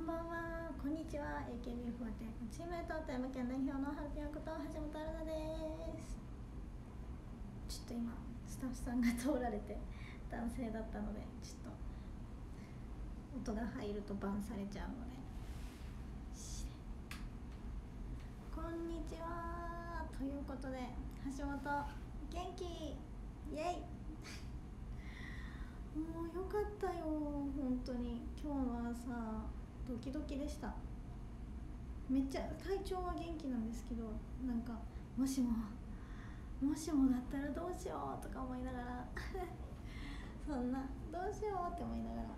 こんばんは、こんにちは、AKB48 チームメイト富山県代表のハルピョンこと橋本アルナですちょっと今スタッフさんが通られて男性だったのでちょっと音が入るとバンされちゃうので。こんにちは。ということで橋本元気？イエイ。もうよかったよ本当に。今日はさドキドキでした。めっちゃ体調は元気なんですけどなんかもしももしもだったらどうしようとか思いながら。そんなどうしようって思いながら。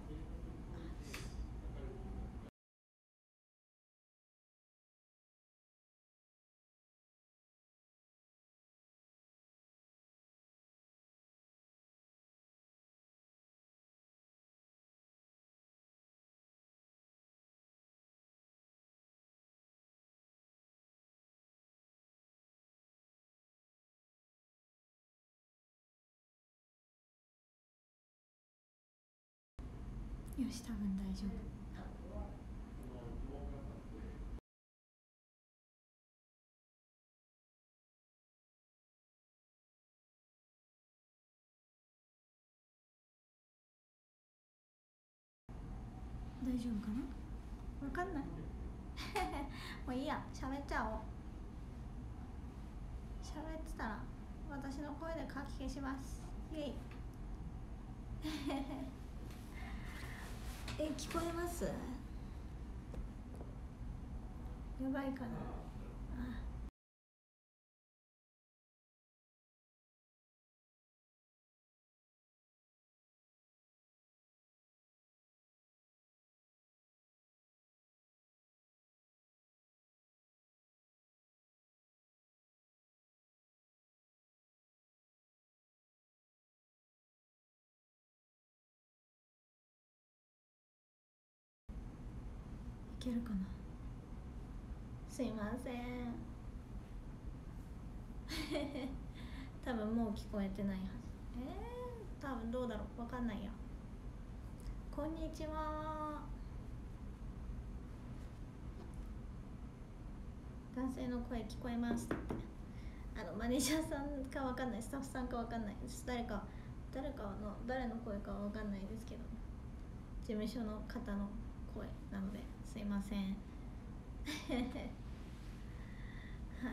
よし多分大丈夫。大丈夫かな？わかんない。もういいや。喋っちゃおう。喋ってたら私の声で書き消します。イエイ。え聞こえます？やばいかな。あけるかな？すいません。多分もう聞こえてないはず。えー、多分どうだろう？わかんないや。こんにちは。男性の声聞こえますって。あのマネージャーさんかわかんない。スタッフさんかわかんない。誰か誰かの誰の声かわかんないですけど。事務所の方の声なのですいません。は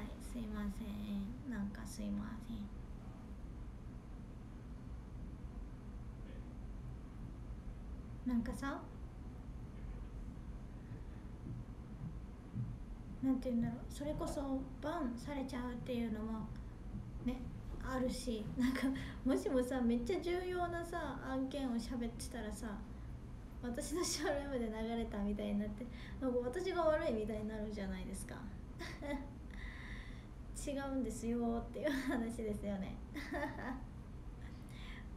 いすいません。なんかすいません。なんかさ？なんて言うんだろう。それこそバンされちゃうっていうのもねあるしなんかもしもさめっちゃ重要なさ案件を喋ってたらさ私のショールームで流れたみたいになってなんか私が悪いみたいになるじゃないですか。違うんですよっていう話ですよね。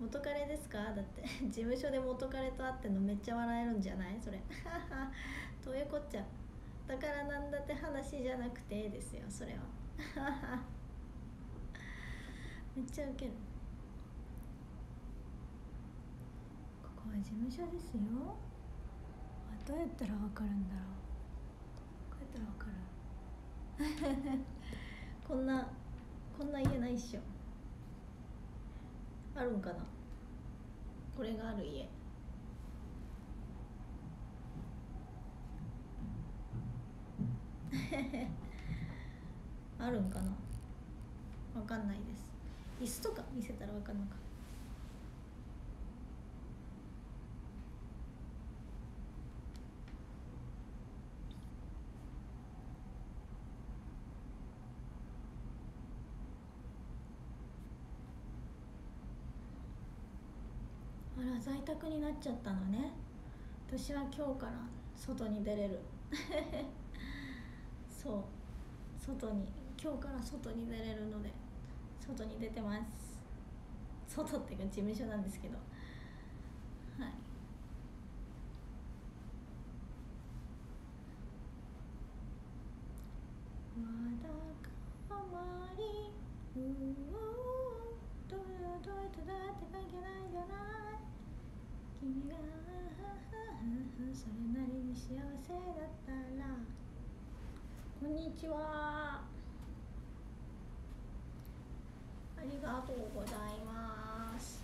元彼ですか？だって 事務所で元彼と会ってんのめっちゃ笑えるんじゃない？それ。どういうこっちゃ。だからなんだって話じゃなくてですよそれは。めっちゃウケる。ここは事務所ですよ。どうやったらわかるんだろう。どうやったらわかる。こんなこんな家ないっしょ。あるんかな。これがある家。あるんかな。わかんないです。椅子とか見せたらわかんのかあら在宅になっちゃったのね。私は今日から外に出れる。そう。外に今日から外に出れるので外に出てます。外っていうか事務所なんですけどはいまだ変わりうおどうどうやってだって関係ないじゃない君がそれなりに幸せだったら。こんにちは。ありがとうございます。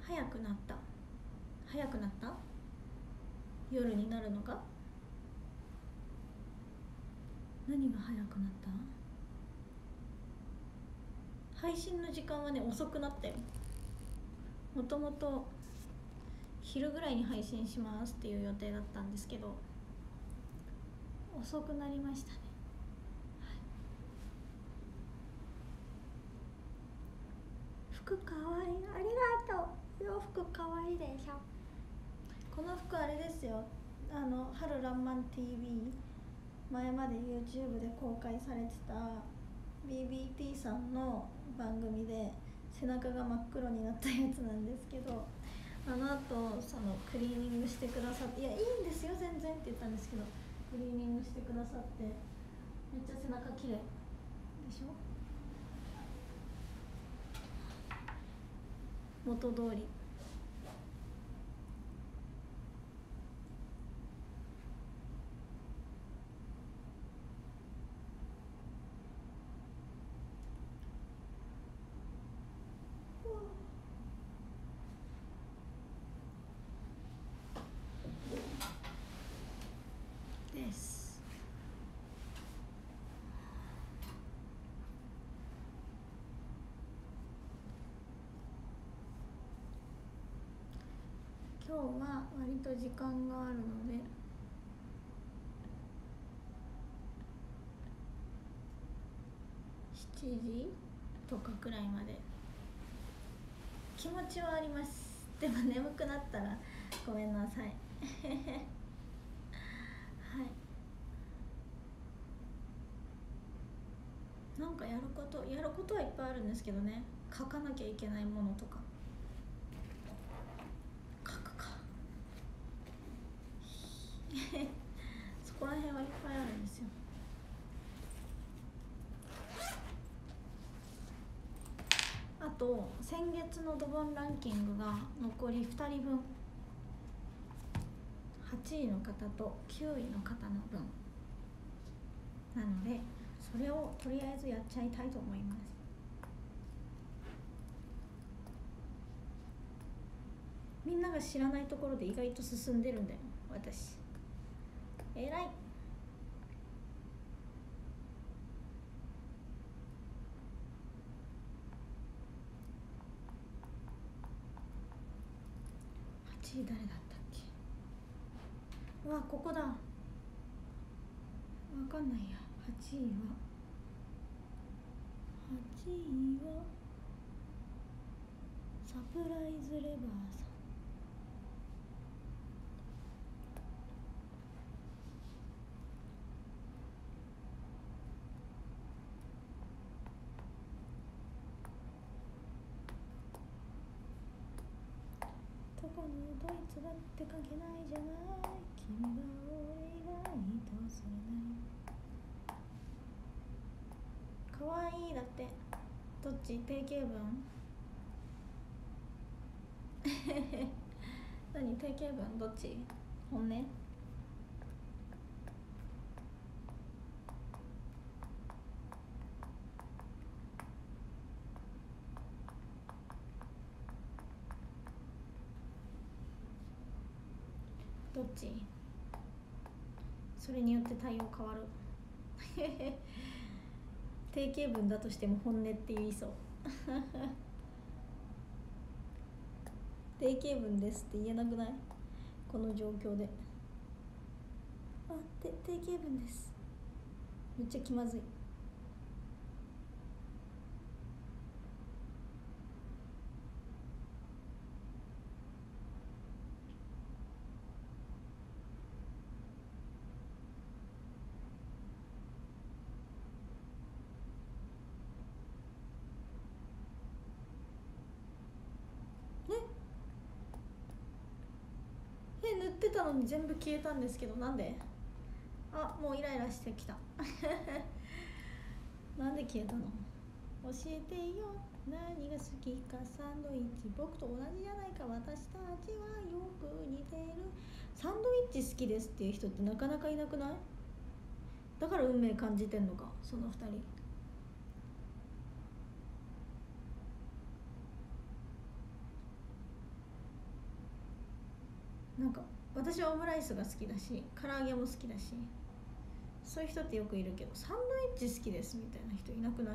早くなった。早くなった？夜になるのが何が早くなった？配信の時間はね遅くなったよ。もともと昼ぐらいに配信しますっていう予定だったんですけど遅くなりましたね、服かわいい。ありがとう。洋服かわいいでしょ。この服あれですよ。あの「春らんまん TV」前まで YouTube で公開されてた BBT さんの番組で背中が真っ黒になったやつなんですけどあの後そのクリーニングしてくださって「いやいいんですよ全然」って言ったんですけどクリーニングしてくださってめっちゃ背中綺麗でしょ？元通りです今日は割と時間があるので。7時とかくらいまで。気持ちはあります。でも眠くなったらごめんなさい。はい。なんかやることやることはいっぱいあるんですけどね。書かなきゃいけないものとか書くか そこら辺はいっぱいあるんですよ。あと先月のドボンランキングが残り2人分。8位の方と9位の方の分。なのでそれをとりあえずやっちゃいたいと思います。みんなが知らないところで意外と進んでるんだよ私。偉い。誰だったっけ？わここだ。わかんないや。8位は。8位は。サプライズレバーさんどこのドイツだって書けないじゃない君が俺以外とすれないかわいいだって。どっち？定型文？何？定型文？どっち？本音？どっち？それによって対応変わる。定型文だとしても本音って言いそう。定型文ですって言えなくない？この状況で。あて定型文です。めっちゃ気まずいえ全部消えたんですけどなんで？あもうイライラしてきた。で消えたの？教えてよ。何が好きかサンドイッチ。僕と同じじゃないか。私たちはよく似てる。サンドイッチ好きですっていう人ってなかなかいなくない？だから運命感じてんのかその2人なんか私はオムライスが好きだし唐揚げも好きだしそういう人ってよくいるけどサンドイッチ好きですみたいな人いなくな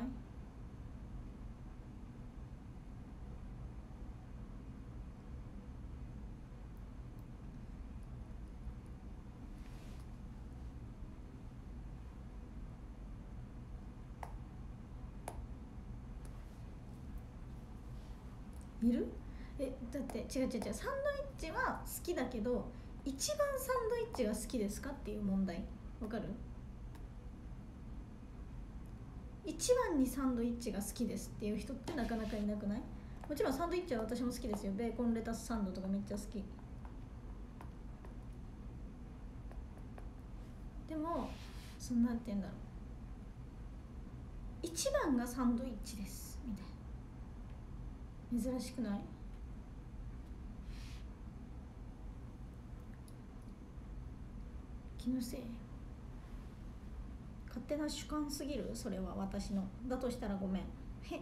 い？いる？えだって違う違う違うサンドイッチは好きだけど一番サンドイッチが好きですかっていう問題。わかる？一番にサンドイッチが好きですっていう人ってなかなかいなくない？もちろんサンドイッチは私も好きですよ。ベーコンレタスサンドとかめっちゃ好き。でもそんなんて言うんだろう。一番がサンドイッチです。みたいな。珍しくない？気のせい。勝手な主観すぎる？それは私の。だとしたらごめん。へっ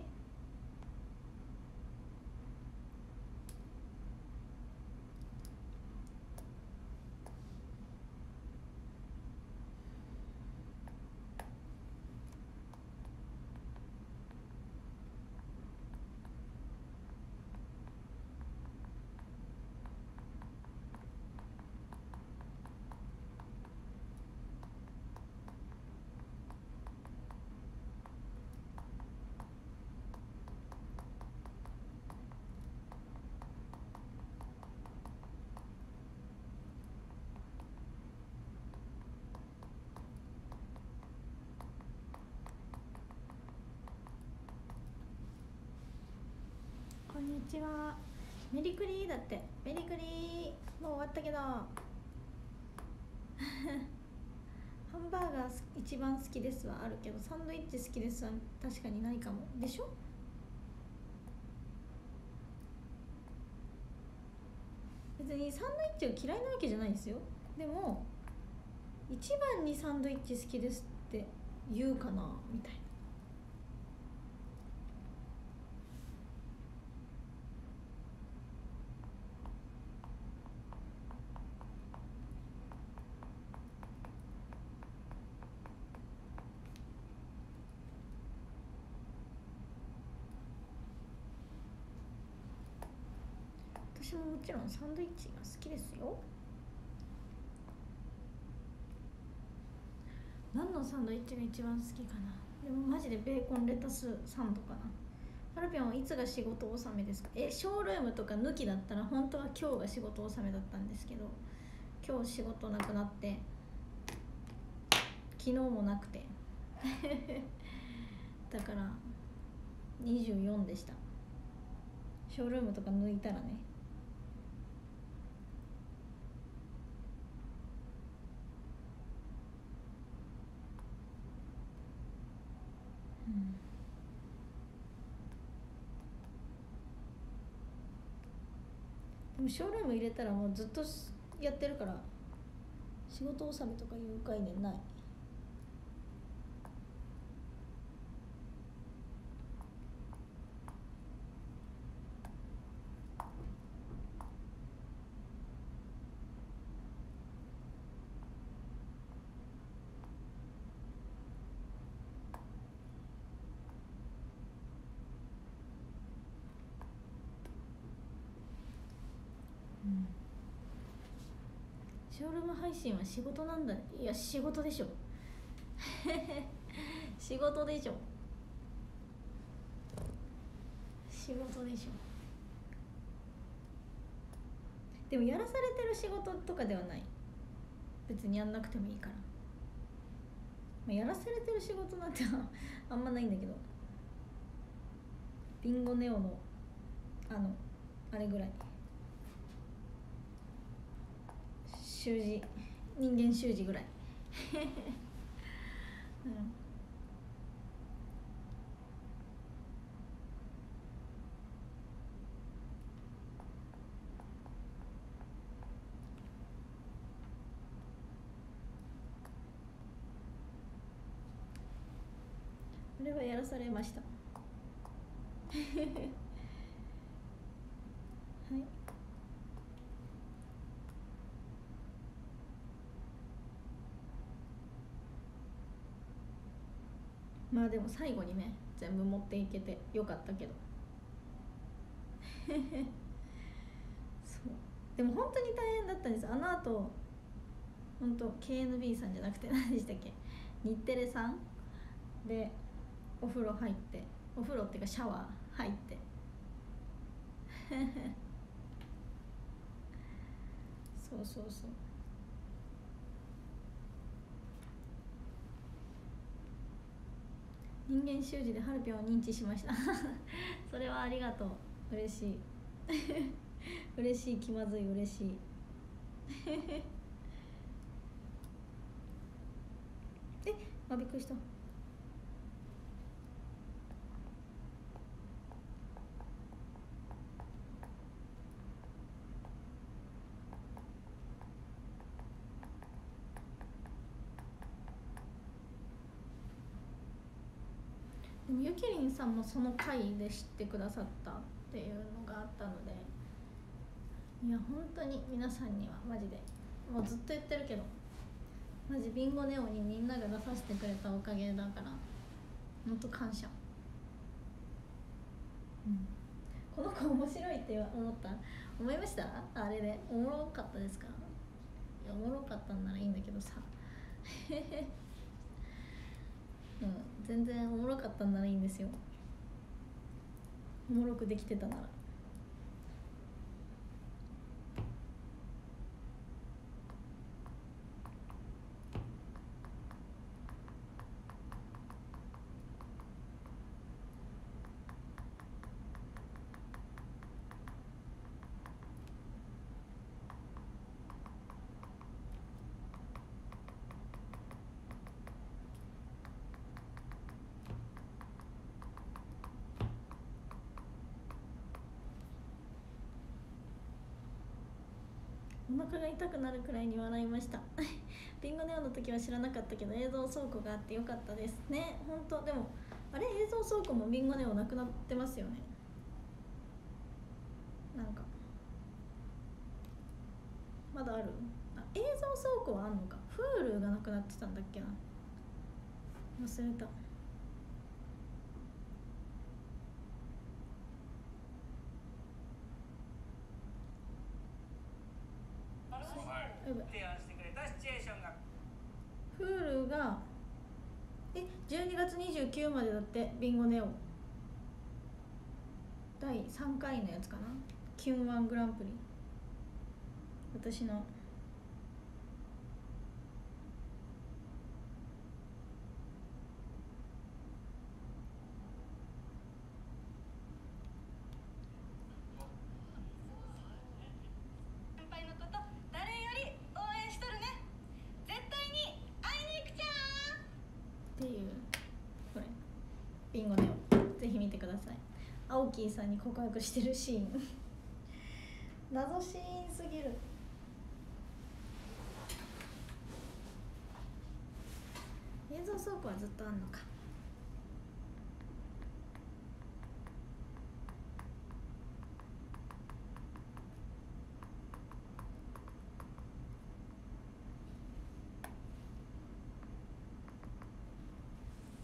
んにちはメリクリだって。メリクリもう終わったけど。ハンバーガー一番好きですはあるけど。サンドイッチ好きですは確かにないかも。でしょ？別にサンドイッチが嫌いなわけじゃないですよ。でも一番にサンドイッチ好きですって言うかなみたいな私ももちろんサンドイッチが好きですよ。何のサンドイッチが一番好きかな？でもマジでベーコンレタスサンドかな。ハルピョンはいつが仕事納めですか？えショールームとか抜きだったら本当は今日が仕事納めだったんですけど今日仕事なくなって昨日もなくて。だから24でした。ショールームとか抜いたらね。でもショールーム入れたらもうずっとやってるから仕事納めとかいう概念ないショールム配信は仕事なんだ。いや仕事でしょ。仕事でしょ。仕事でしょ。でもやらされてる仕事とかではない。別にやんなくてもいいから、まあ、やらされてる仕事なんて あんまないんだけど。リンゴネオのあのあれぐらい。習字人間習字ぐらい。これはやらされました。まあでも最後にね全部持っていけてよかったけど。そう。でも本当に大変だったんですあのあと本当 KNB さんじゃなくて 何でしたっけ？日テレさん？でお風呂入ってお風呂っていうかシャワー入って。そうそうそう。人間習字でハルピョンを認知しました。それはありがとう。嬉しい。嬉しい気まずい嬉しい。えあびっくりしたでもゆきりんさんもその回で知ってくださったっていうのがあったのでいや本当に皆さんにはマジでもうずっと言ってるけどマジビンゴネオにみんなが出させてくれたおかげだから本当感謝、うん、この子面白いって思った？思いました？あれで？おもろかったですか？いやおもろかったんならいいんだけどさ。うん全然おもろかったんならいいんですよ。おもろくできてたなら。お腹が痛くなるくらいに笑いました。ビンゴネオの時は知らなかったけど映像倉庫があってよかったですね。本当でもあれ映像倉庫もビンゴネオなくなってますよね。なんか。まだある？あ映像倉庫はあんのか。Hulu がなくなってたんだっけな。忘れた。提案してくれたシチュエーションが。Hulu がえ12月29までだってビンゴネオ。第3回のやつかな。キュンワングランプリ。私のキーさんに告白してるシーン。謎シーンすぎる。映像倉庫はずっとあんのか。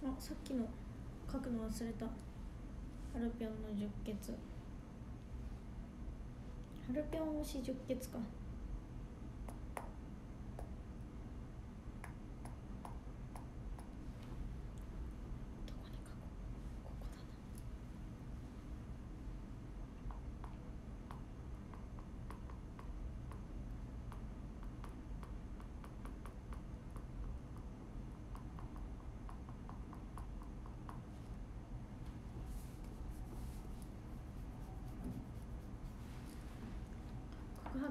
あさっきの書くの忘れた。ルピョンの十血。ハルピョン推し十血か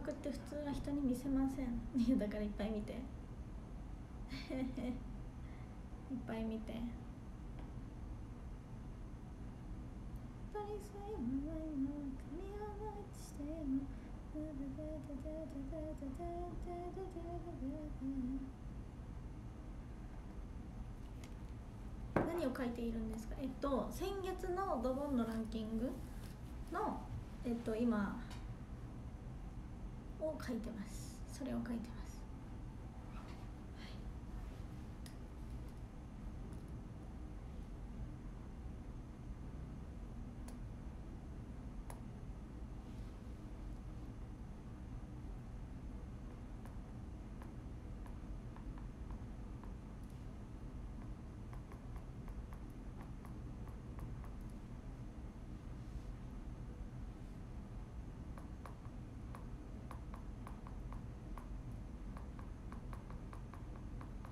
白って普通は人に見せません。いやだからいっぱい見て。いっぱい見て。何をを書いているんですか？えっと先月のドボンのランキングのえっと今を書いてます。それを書いてます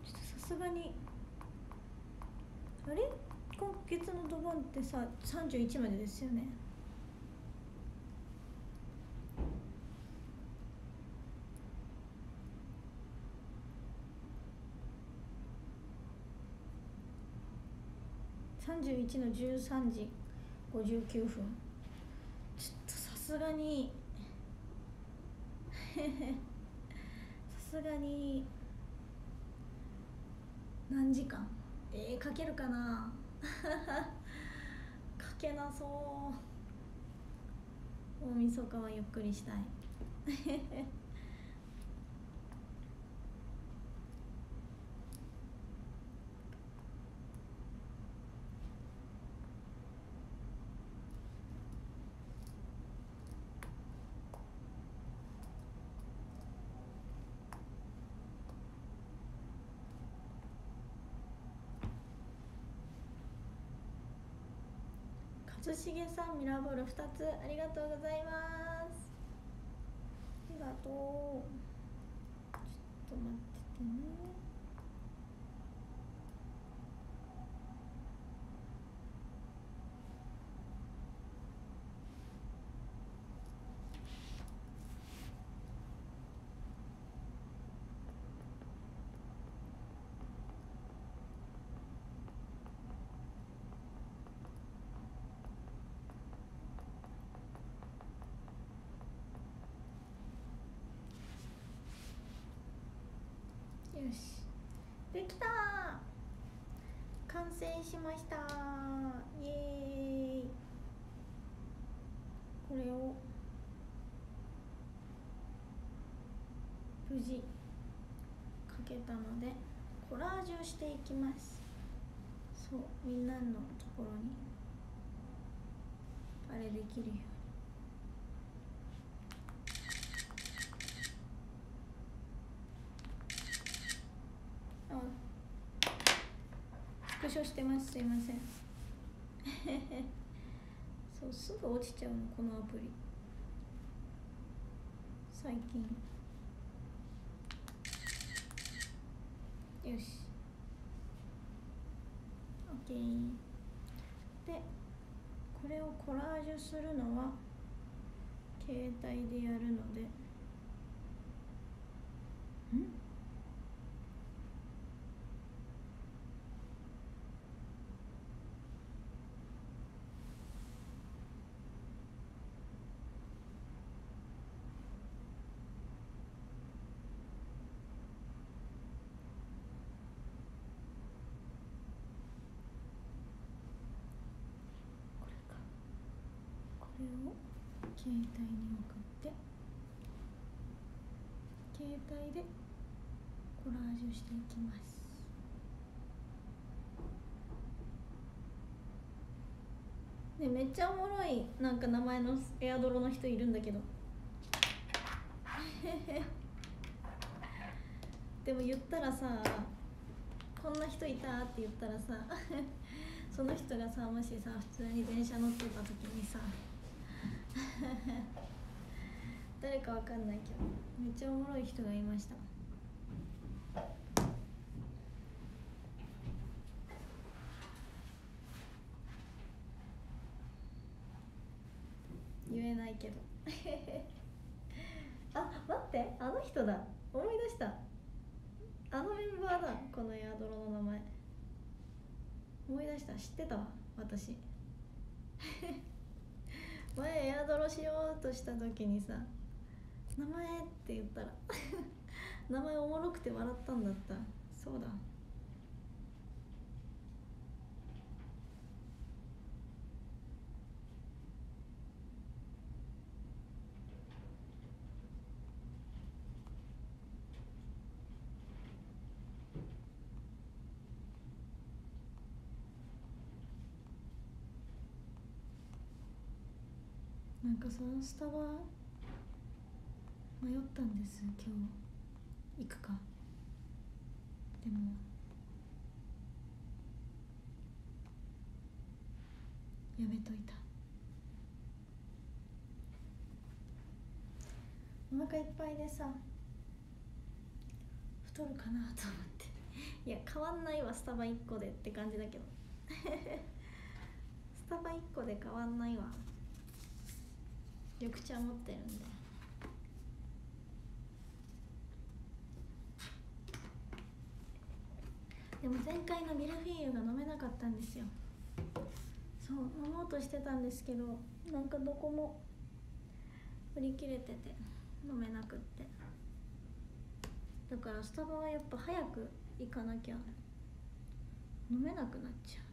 ちょっとさすがに。あれ？今月のドボンってさ31までですよね。31の13時59分ちょっとさすがに。さすがに。何時間？えー、かけるかな？かけなそう。大晦日はゆっくりしたい。しげさんミラーボール2つありがとうございます。ありがとう。ちょっと待っててね。よし。できた完成しましたイエーイ。これを。無事かけたのでコラージュしていきます。そうみんなのところに。あれできるようにあスクショしてます。すいません。そうすぐ落ちちゃうのこのアプリ。最近。よし。OK でこれをコラージュするのは携帯でやるのでんこれかこれを携帯に送って携帯でコラージュしていきます。ねめっちゃおもろいなんか名前のエアドロの人いるんだけど。でも言ったらさこんな人いたって言ったらさ その人がさもしさ普通に電車乗ってた時にさ 誰かわかんないけどめっちゃおもろい人がいました。言えないけど。あ待ってあの人だ。思い出した。あのメンバーだ。このエアドロの名前。思い出した。知ってたわ私。前エアドロしようとした時にさ「名前」って言ったら 名前おもろくて笑ったんだった。そうだなんかそのスタバ迷ったんです今日。行くか。でも。やめといた。お腹いっぱいでさ。太るかなと思って。いや変わんないわスタバ1個でって感じだけど。スタバ1個で変わんないわ。緑茶持ってるんで。でも前回のミルフィーユが飲めなかったんですよ。そう飲もうとしてたんですけどなんかどこも売り切れてて飲めなくって。だからスタバはやっぱ早く行かなきゃ。飲めなくなっちゃう。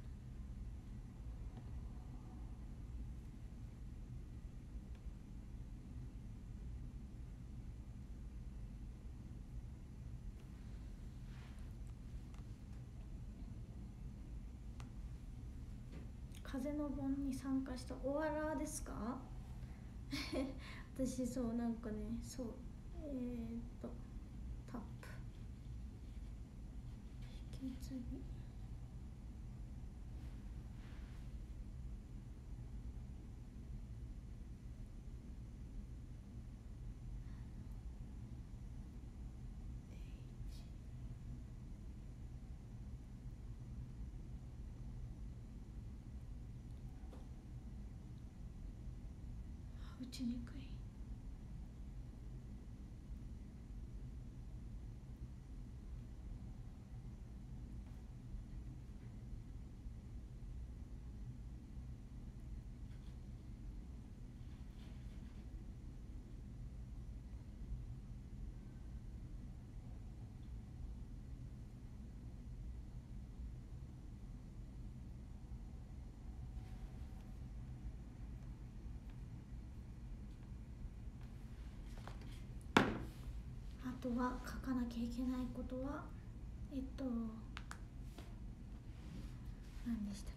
風の盆に参加したおわらですか？私そうなんかねそうえー、っとタップ。引き継ぎ？打ちにとは書かなきゃいけないことはえっと何でしたっけ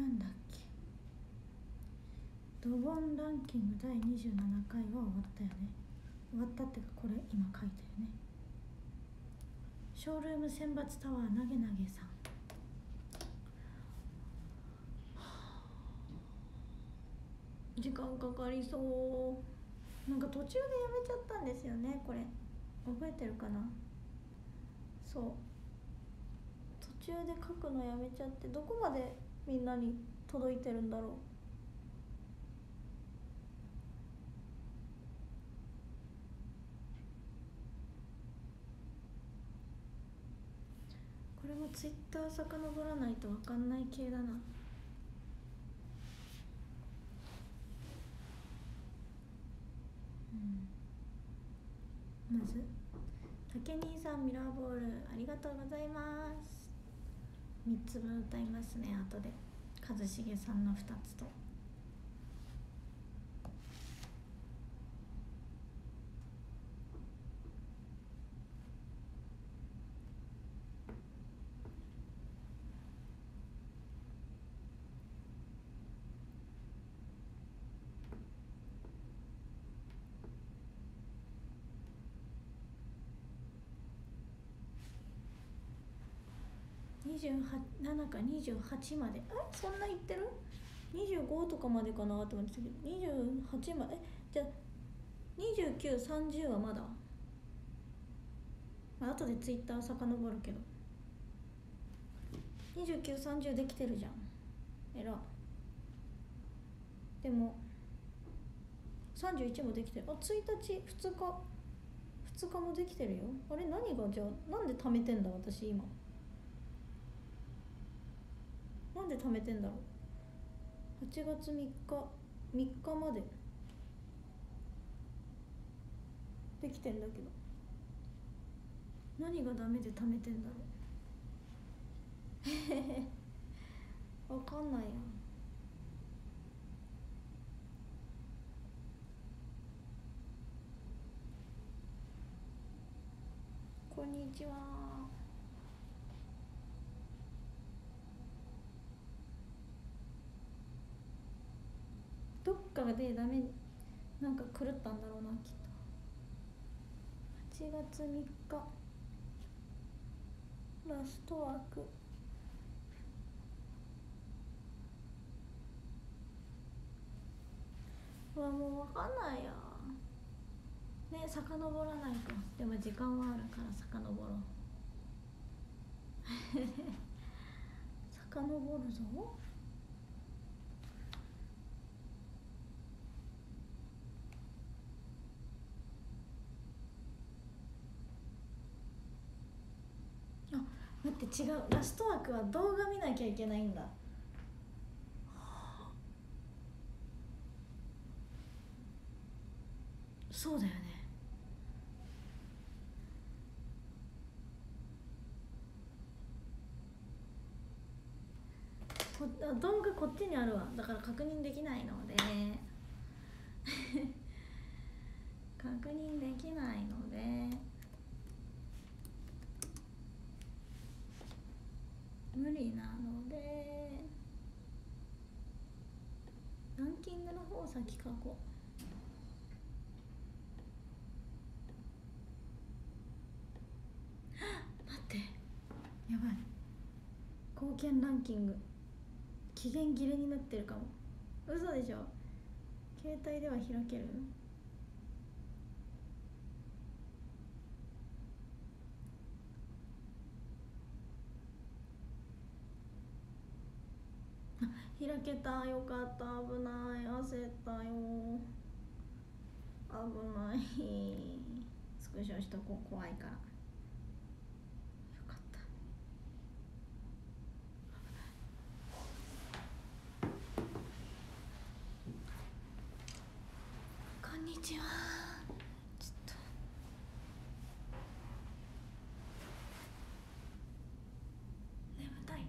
なんだっけドボンランキング第27回は終わったよね。終わったってかこれ今書いたよね。ショールーム選抜タワーなげなげさん。時間かかりそう。なんか途中でやめちゃったんですよねこれ。覚えてるかな。そう。途中で書くのやめちゃってどこまでみんなに届いてるんだろう。れもツイッター遡らないと分かんない系だな。うん。まず竹兄さんミラーボールありがとうございます。3つ分歌いますね後で。一茂さんの2つと。27か28まで。え？そんな言ってる ?25 とかまでかなと思ってたけど。28まで？え？じゃあ2930はまだ？まあ後でツイッター遡るけど。2930できてるじゃん。えらでも31もできてる。あ1日2日。2日もできてるよ。あれ？何が？じゃあなんで貯めてんだ？私今。なんで貯めてんだろう？8月3日3日まで。できてんだけど。何がダメで貯めてんだろう？へへへわかんないや。こんにちはどっかでダメなんか狂ったんだろうなきっと。8月3日。ラストワークうわもうわかんないや。ね遡らないと。でも時間はあるから遡ろう。遡るぞあ待って違う。ラストワークは動画見なきゃいけないんだ。そうだよね。こあ動画こっちにあるわ。だから確認できないので確認できないので無理なのでランキングの方を先書こ。う待って。やばい。貢献ランキング。期限切れになってるかも。嘘でしょ。携帯では開けるあけた。よかった。危ない。焦ったよ。危ない。スクショしとこう。怖いから。よかった。こんにちはちょっと眠たい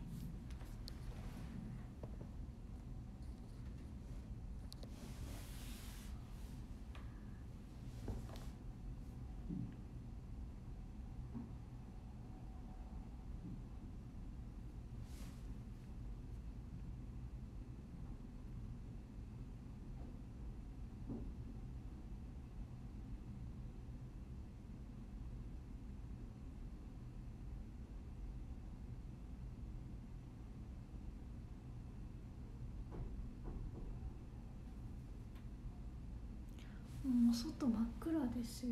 もう外真っ暗ですよ。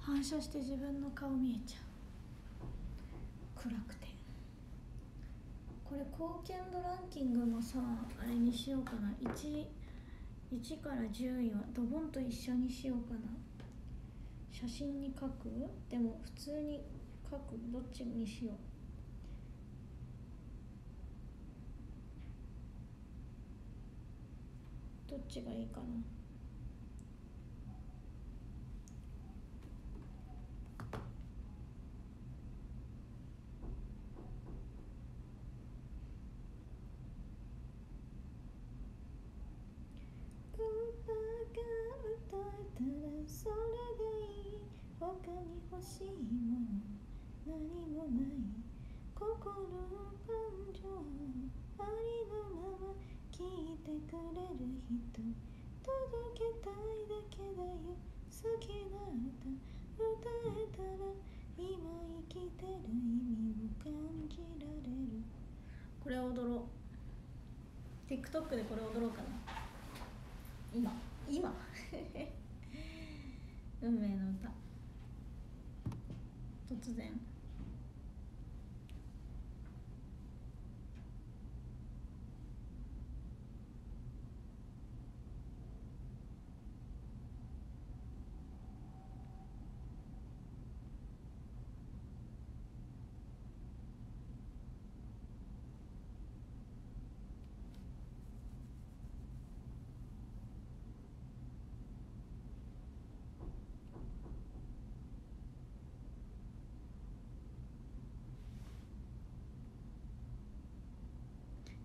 反射して自分の顔見えちゃう。暗くて。これ貢献度ランキングもさあれにしようかな。1, 1から10位はドボンと一緒にしようかな。写真に書く？でも普通に書く？どっちにしよう？どっちがいいかな。歌が歌えたらそれでいい。他に欲しいもの何もない。心の感情ありのまま聞いてくれる人届けたいだけだよ。好きな歌歌えたら今生きてる意味を感じられる。これ踊ろう。TikTok でこれ踊ろうかな。今今。運命の歌。突然。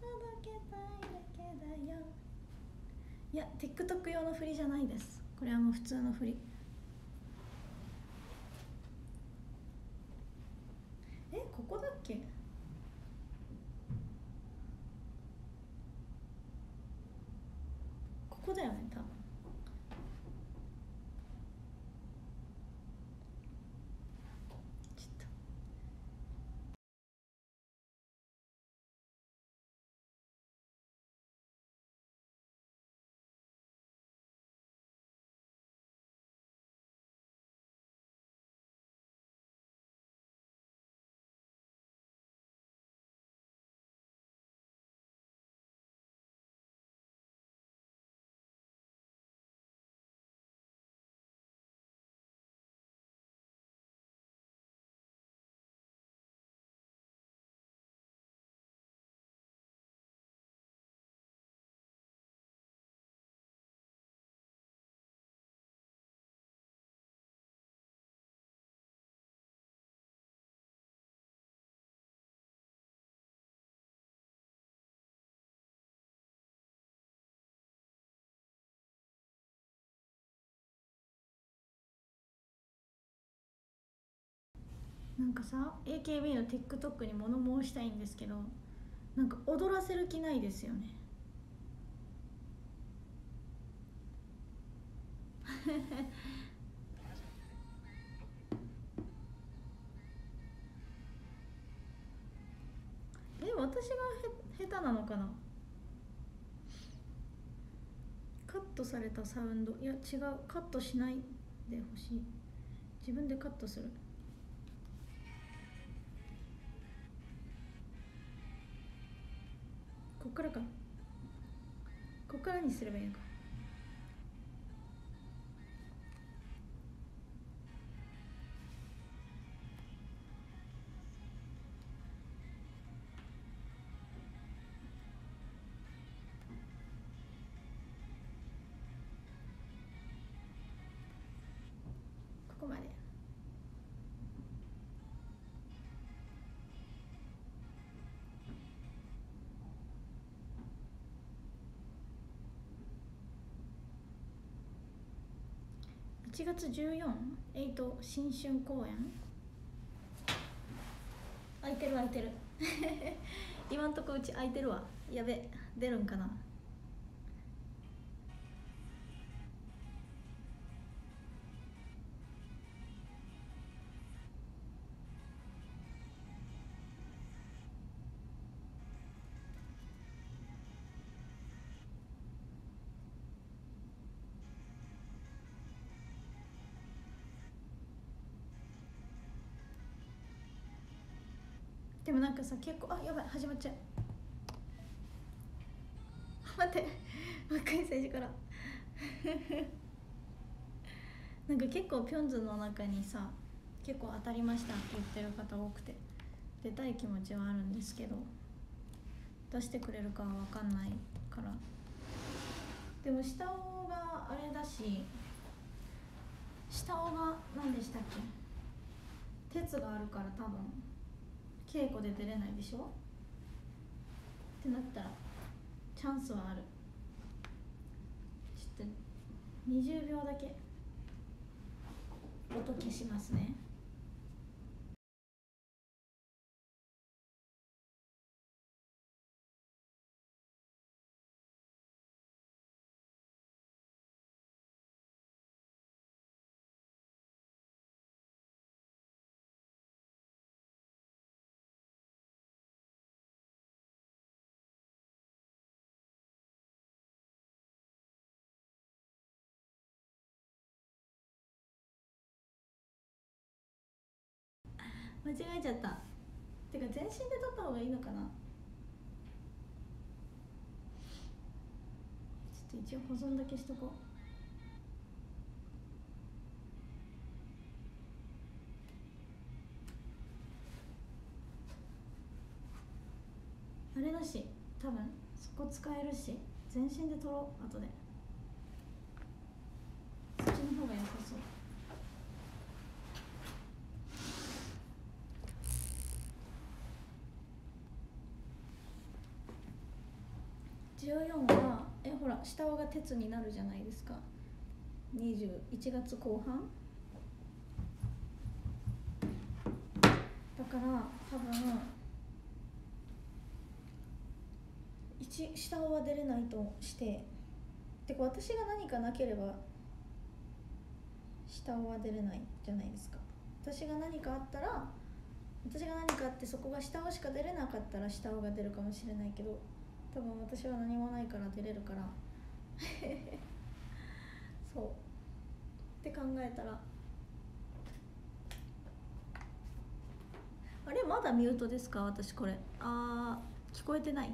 届けたい。だけだよいや TikTok 用の振りじゃないですこれはもう普通の振りなんかさ AKB の TikTok に物申したいんですけどなんか踊らせる気ないですよね。え私がへ下手なのかな？カットされたサウンド。いや違う。カットしないでほしい。自分でカットする。こっからか。こっからにすればいいのか。1月14、8新春公演。空いてる空いてる。今んとこうち空いてるわ。やべ出るんかな。かさ結構あやばい始まっちゃう。待ってもう一回最初から。なんか結構ピョンズの中にさ結構当たりましたって言ってる方多くて出たい気持ちはあるんですけど出してくれるかは分かんないから。でも下尾があれだし下尾が何でしたっけ？鉄があるから多分稽古で出れないでしょ？ってなったらチャンスはある。ちょっと20秒だけ。音消しますね。間違えちゃった。てか全身で撮った方がいいのかな。ちょっと一応保存だけしとこう。あれだし多分そこ使えるし全身で撮ろう後で。そっちの方が良さそう。14はえほら下尾が鉄になるじゃないですか。21月後半。だから多分一下は出れないとしててか私が何かなければ下は出れないじゃないですか。私が何かあったら私が何かあってそこが下尾しか出れなかったら下尾が出るかもしれないけど多分私は何もないから出れるから。そう。って考えたら。あれまだミュートですか？私これ。あー聞こえてない？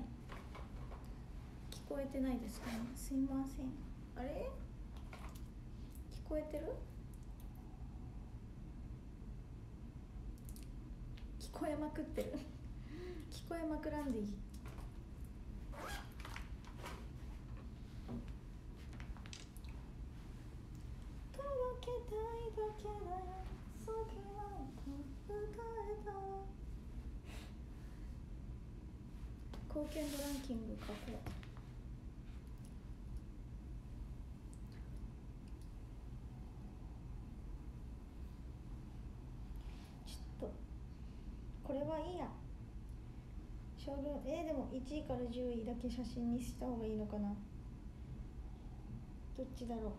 聞こえてないですか？ねすいません。あれ？聞こえてる？聞こえまくってる。聞こえまくらんでいい届けたいだけで好きな。と迎えた貢献度ランキング書こうちょっとこれはいいや。ショールームえー、でも1位から10位だけ写真にした方がいいのかな。どっちだろう。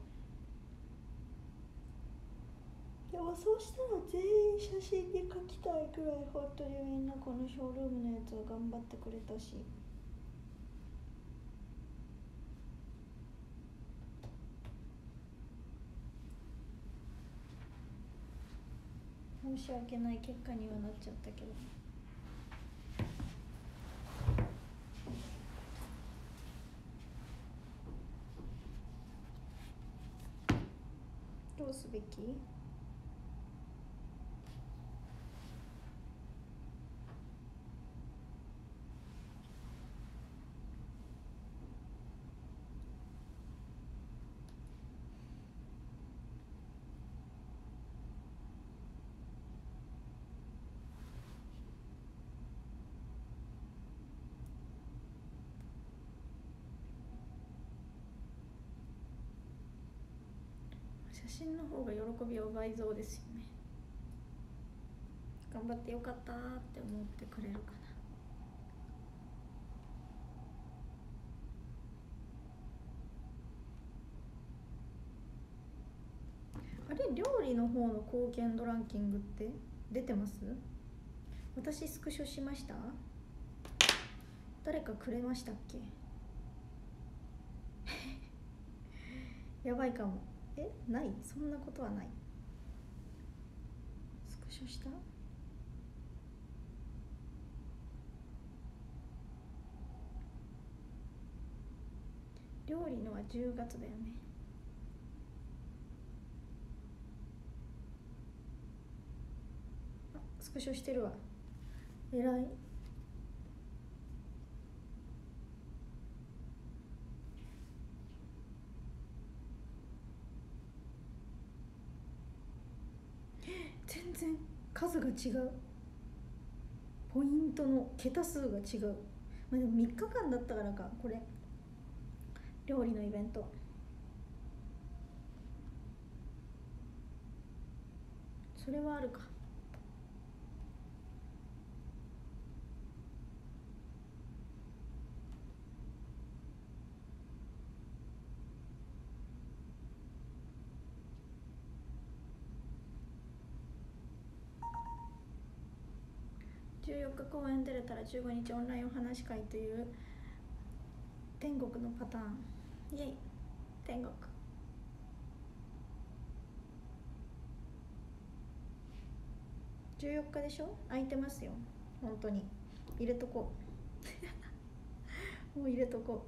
でもそうしたら全員写真に描きたいくらい本当にみんなこのショールームのやつを頑張ってくれたし。申し訳ない結果にはなっちゃったけど。どうすべき？写真の方が喜びは倍増ですよね。頑張ってよかったって思ってくれるかな。あれ料理の方の貢献度ランキングって出てます？私スクショしました？誰かくれましたっけ？やばいかも。えない？そんなことはない。スクショした？料理のは10月だよね。あスクショしてるわ。えらい然数が違う。ポイントの桁数が違う、まあ、でも3日間だったからかこれ。料理のイベント。それはあるか14日公演出れたら15日オンラインお話会という天国のパターン。イエイ。天国。14日でしょ？空いてますよ。本当に。入れとこう。もう入れとこ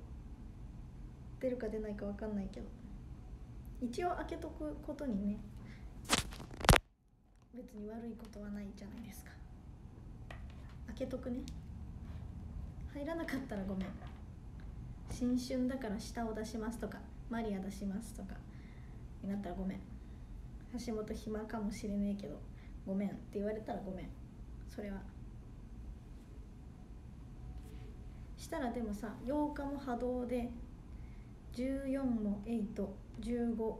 う。出るか出ないか分かんないけど。一応開けとくことにね。別に悪いことはないじゃないですか。けとくね。入らなかったらごめん。新春だから下を出しますとかマリア出しますとかになったらごめん。橋本暇かもしれねえけどごめん。って言われたらごめん。それは。したらでもさ8日も波動で14も815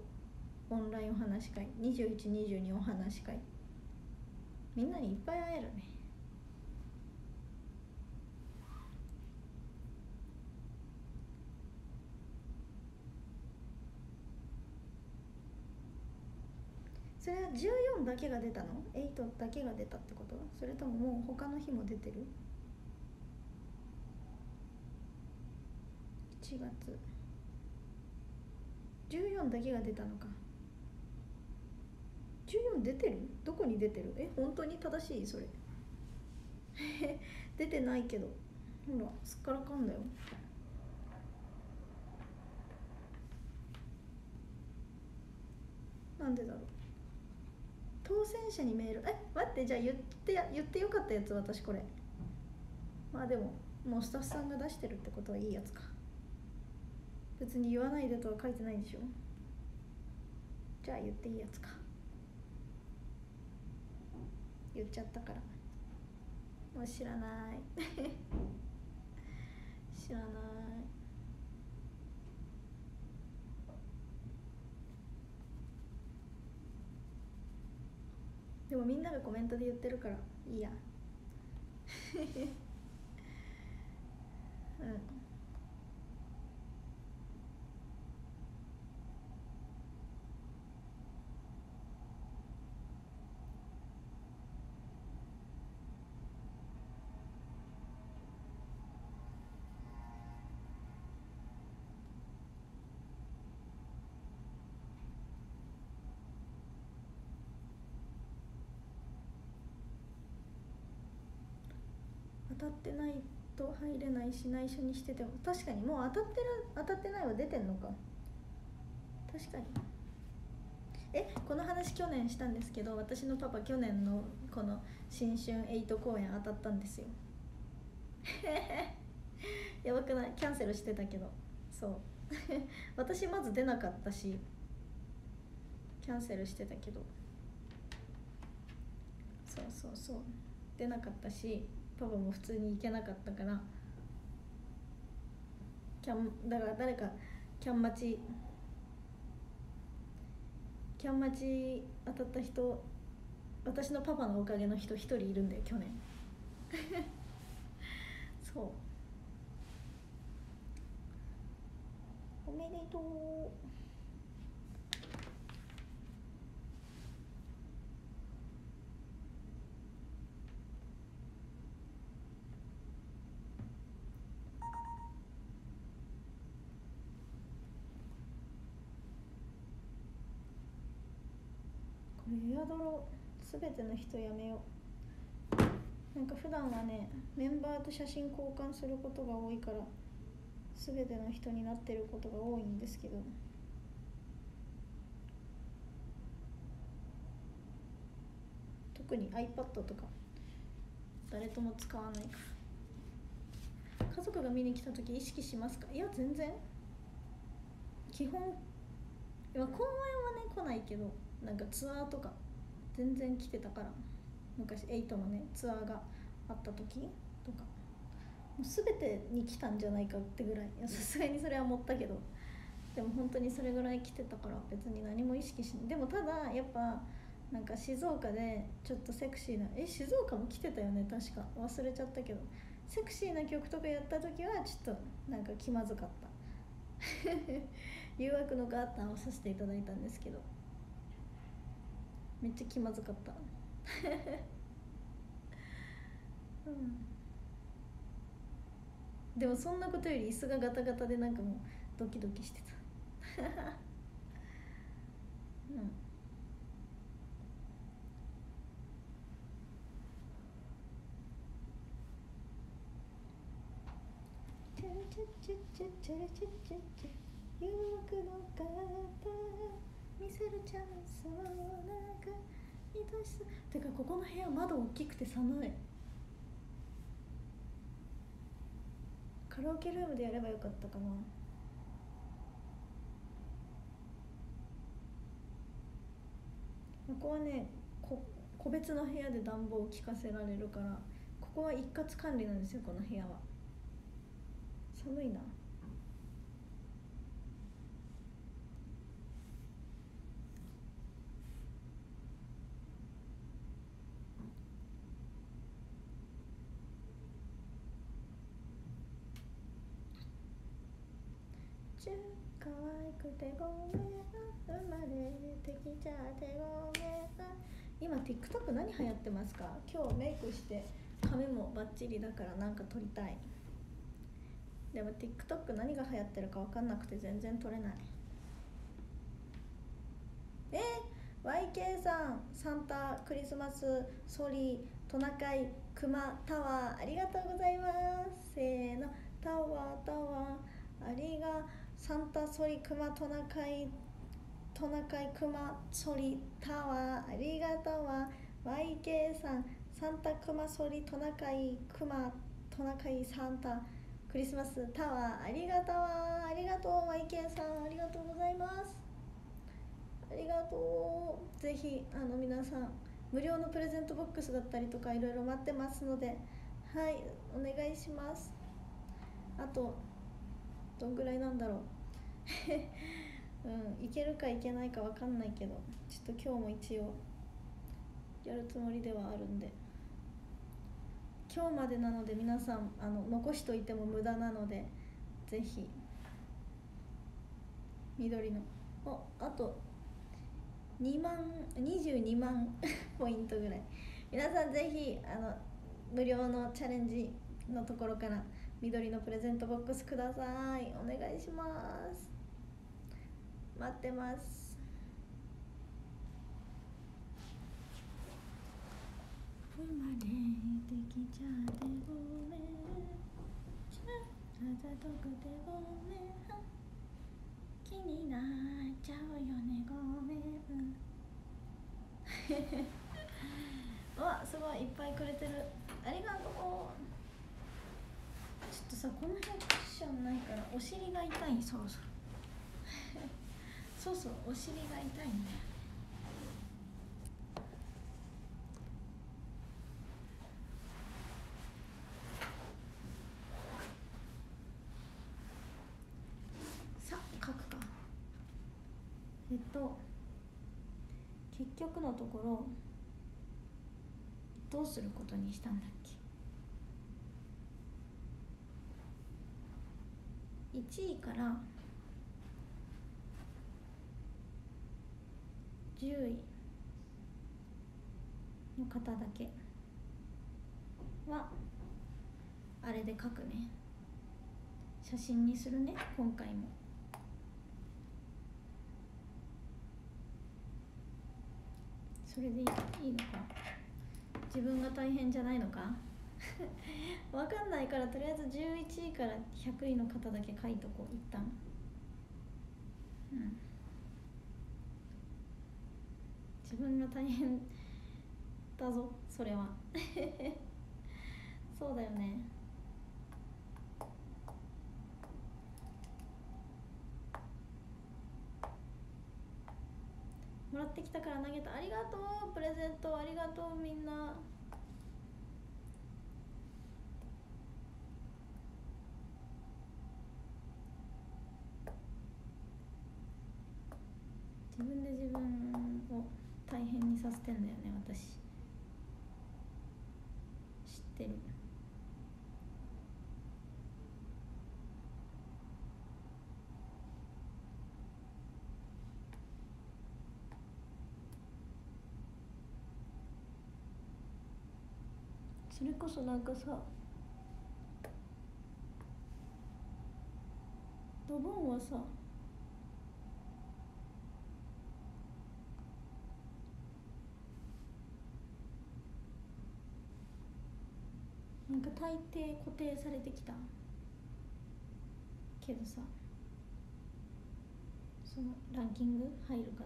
オンラインお話し会2122お話会。みんなにいっぱい会えるね。それは14だけが出たの ?8 だけが出たってこと？それとももう他の日も出てる ?1 月。14だけが出たのか。14出てる？どこに出てる？え本当に正しい？それ。出てないけど。ほらすっからかんだよ。なんでだろう？当選者にメール。え待ってじゃあ言って言ってよかったやつ私これ。まあでももうスタッフさんが出してるってことはいいやつか。別に言わないでとは書いてないでしょ。じゃあ言っていいやつか。言っちゃったから。もう知らない。知らない。でもみんながコメントで言ってるからいいや。う んたってないと入れないし内緒にしてても確かにもう当たってる当たってないは出てんのか。確かに。えこの話去年したんですけど私のパパ去年のこの新春8公演当たったんですよ。やばくない？キャンセルしてたけど。そう。私まず出なかったしキャンセルしてたけど。そうそうそう。出なかったしパパも普通に行けなかったからキャンだから誰かキャン待ち。キャン待ち当たった人私のパパのおかげの人一人いるんだよ去年。そう。おめでとう。エアドロ全ての人やめよう。なんか普段はねメンバーと写真交換することが多いから全ての人になってることが多いんですけど。特に iPad とか誰とも使わないか家族が見に来た時意識しますか？いや全然。基本いや公園はね来ないけど。なんかツアーとか全然来てたから昔エイトのねツアーがあった時とかもう全てに来たんじゃないかってぐらいさすがにそれは思ったけどでも本当にそれぐらい来てたから別に何も意識しない。でもただやっぱなんか静岡でちょっとセクシーなえ静岡も来てたよね確か。忘れちゃったけどセクシーな曲とかやった時はちょっとなんか気まずかった。誘惑のガーターをさせていただいたんですけど。めっちゃ気まずかった。うん。でもそんなことより椅子がガタガタでなんかもうドキドキしてた。うん。誘惑の見せるチャンスはなく愛しさ。てかここの部屋窓大きくて寒い。カラオケルームでやればよかったかな。ここはねこ個別の部屋で暖房を効かせられるからここは一括管理なんですよこの部屋は。寒いなちゅ可愛くてごめん生まれてきちゃってごめん今 TikTok 何流行ってますか今日メイクして髪もバッチリだからなんか撮りたいでも TikTok 何が流行ってるか分かんなくて全然撮れないえ？ー、YK さんサンタクリスマスソリートナカイクマタワーありがとうございます。せーのタワータワーありがサンタソリクマトナカイトナカイクマソリタワーありがとうわ。YK さんサンタクマソリトナカイクマトナカイサンタクリスマスタワーありがとうわ。ありがとう YK さん。ありがとうございます。ありがとう。ぜひあの皆さん無料のプレゼントボックスだったりとかいろいろ待ってますのではいお願いします。あとどんぐらいなんだろう？うんいけるかいけないか分かんないけどちょっと今日も一応やるつもりではあるんで。今日までなので皆さんあの残しといても無駄なのでぜひ緑の。おあと2万22万 ポイントぐらい。皆さんぜひあの無料のチャレンジのところから緑のプレゼントボックスください。お願いします。待ってます。生まれてきちゃってごめん。あざとくてごめん。気になっちゃうよね。ごめん。わすごい。いっぱいくれてる。ありがとうちょっとさこの辺クッションないからお尻が痛い。そろそろ そうそうお尻が痛いんだよさあ書くか。えっと結局のところどうすることにしたんだっけ？1位から10位の方だけはあれで書くね。写真にするね今回も。それでいいのか。自分が大変じゃないのか。わかんないからとりあえず11位から100位の方だけ書いとこう一旦。うん。自分が大変だぞそれは。そうだよね。もらってきたから投げた。ありがとうプレゼント。ありがとうみんな。自分で自分を大変にさせてんだよね私。知ってる。それこそなんかさドボンはさなんか大抵固定されてきた。けどさそのランキング入る方。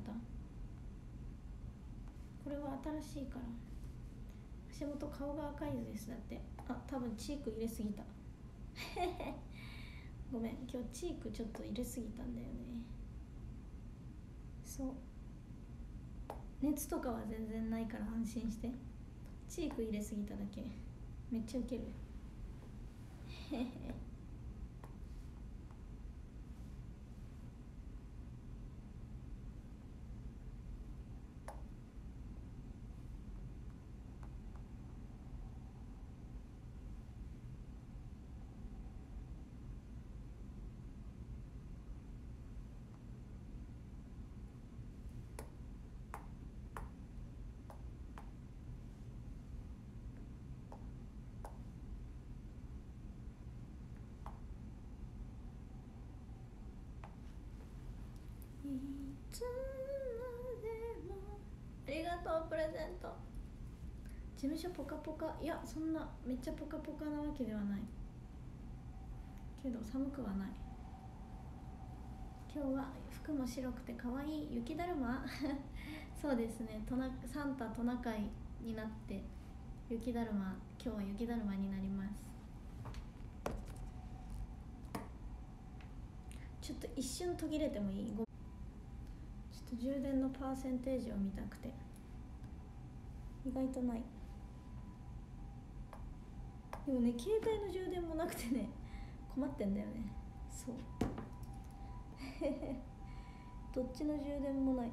これは新しいから。橋本顔が赤いです。だって。あ多分チーク入れすぎた。ごめん。今日チークちょっと入れすぎたんだよね。そう。熱とかは全然ないから安心して。チーク入れすぎただけ。めっちゃウケる。ありがとうプレゼント。事務所ポカポカ。いやそんなめっちゃポカポカなわけではない。けど寒くはない。今日は服も白くて可愛い。雪だるま？そうですね。トナサンタトナカイになって雪だるま。今日は雪だるまになります。ちょっと一瞬途切れてもいい？充電のパーセンテージを見たくて。意外とない。でもね携帯の充電もなくてね困ってんだよね。そう。どっちの充電もない。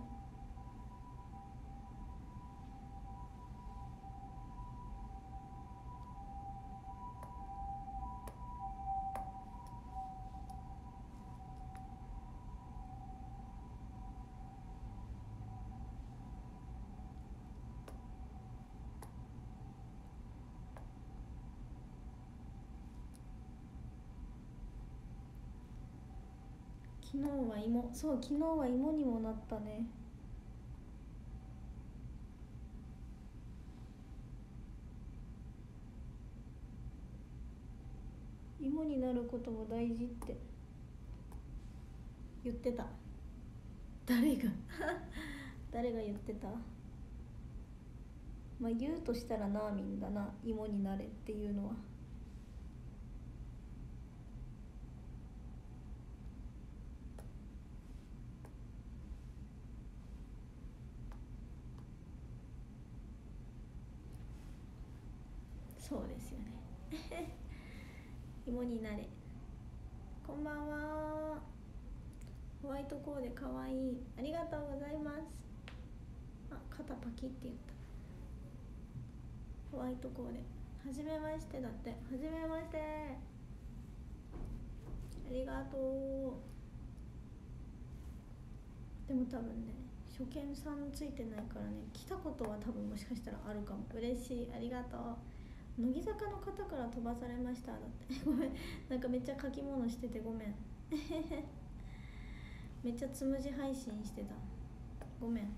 昨日は芋。そう昨日は芋にもなったね。芋になることも大事って言ってた。誰が？誰が言ってた？まあ言うとしたらナーミンだな。芋になれっていうのは。そうですよね。芋になれ。こんばんは。ホワイトコーデかわいい。ありがとうございます。あ肩パキって言った。ホワイトコーデ。はじめましてだって。はじめまして。ありがとう。でも多分ね初見さんついてないからね来たことは多分もしかしたらあるかも。嬉しい。ありがとう。乃木坂の方から飛ばされました。だってごめん。なんかめっちゃ書き物しててごめん。めっちゃつむじ配信してた。ごめん。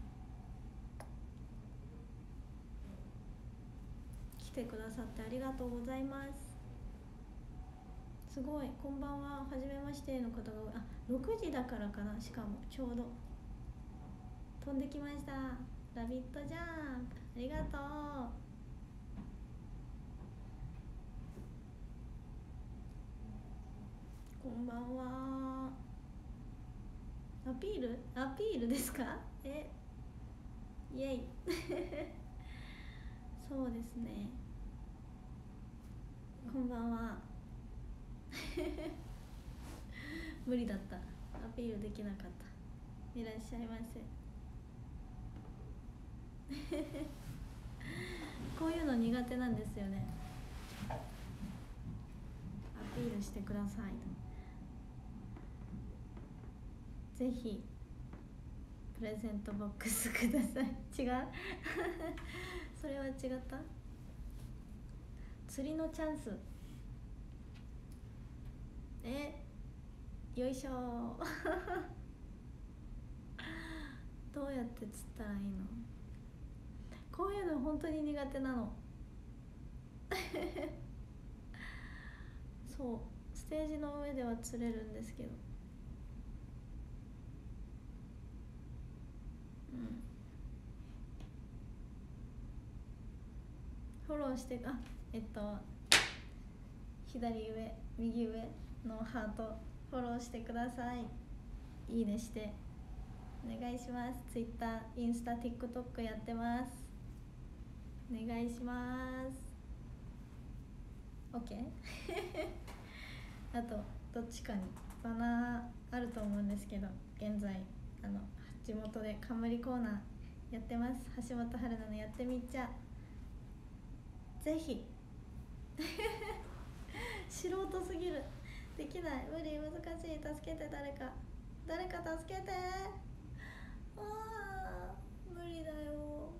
来てくださってありがとうございます。すごい。こんばんは。はじめましての方があ6時だからかな。しかも。ちょうど。飛んできました。ラビットジャンプ。ありがとう。こんばんは。アピール？アピールですか？え？イエイ。そうですね。こんばんは。無理だった。アピールできなかった。いらっしゃいませ。こういうの苦手なんですよね。アピールしてくださいぜひプレゼントボックスください。違う？それは違った？釣りのチャンス。えよいしょ。どうやって釣ったらいいの？こういうの本当に苦手なの。そう。ステージの上では釣れるんですけどうんフォローしてあえっと左上右上のハートフォローしてください。いいねして。お願いします。Twitter インスタ TikTok やってます。お願いします。OK あとどっちかにバナーあると思うんですけど現在あの地元で冠コーナーやってます。橋本春菜のやってみっちゃ。ぜひ。素人すぎる。できない。無理難しい。助けて誰か。誰か助けて。ああ無理だよ。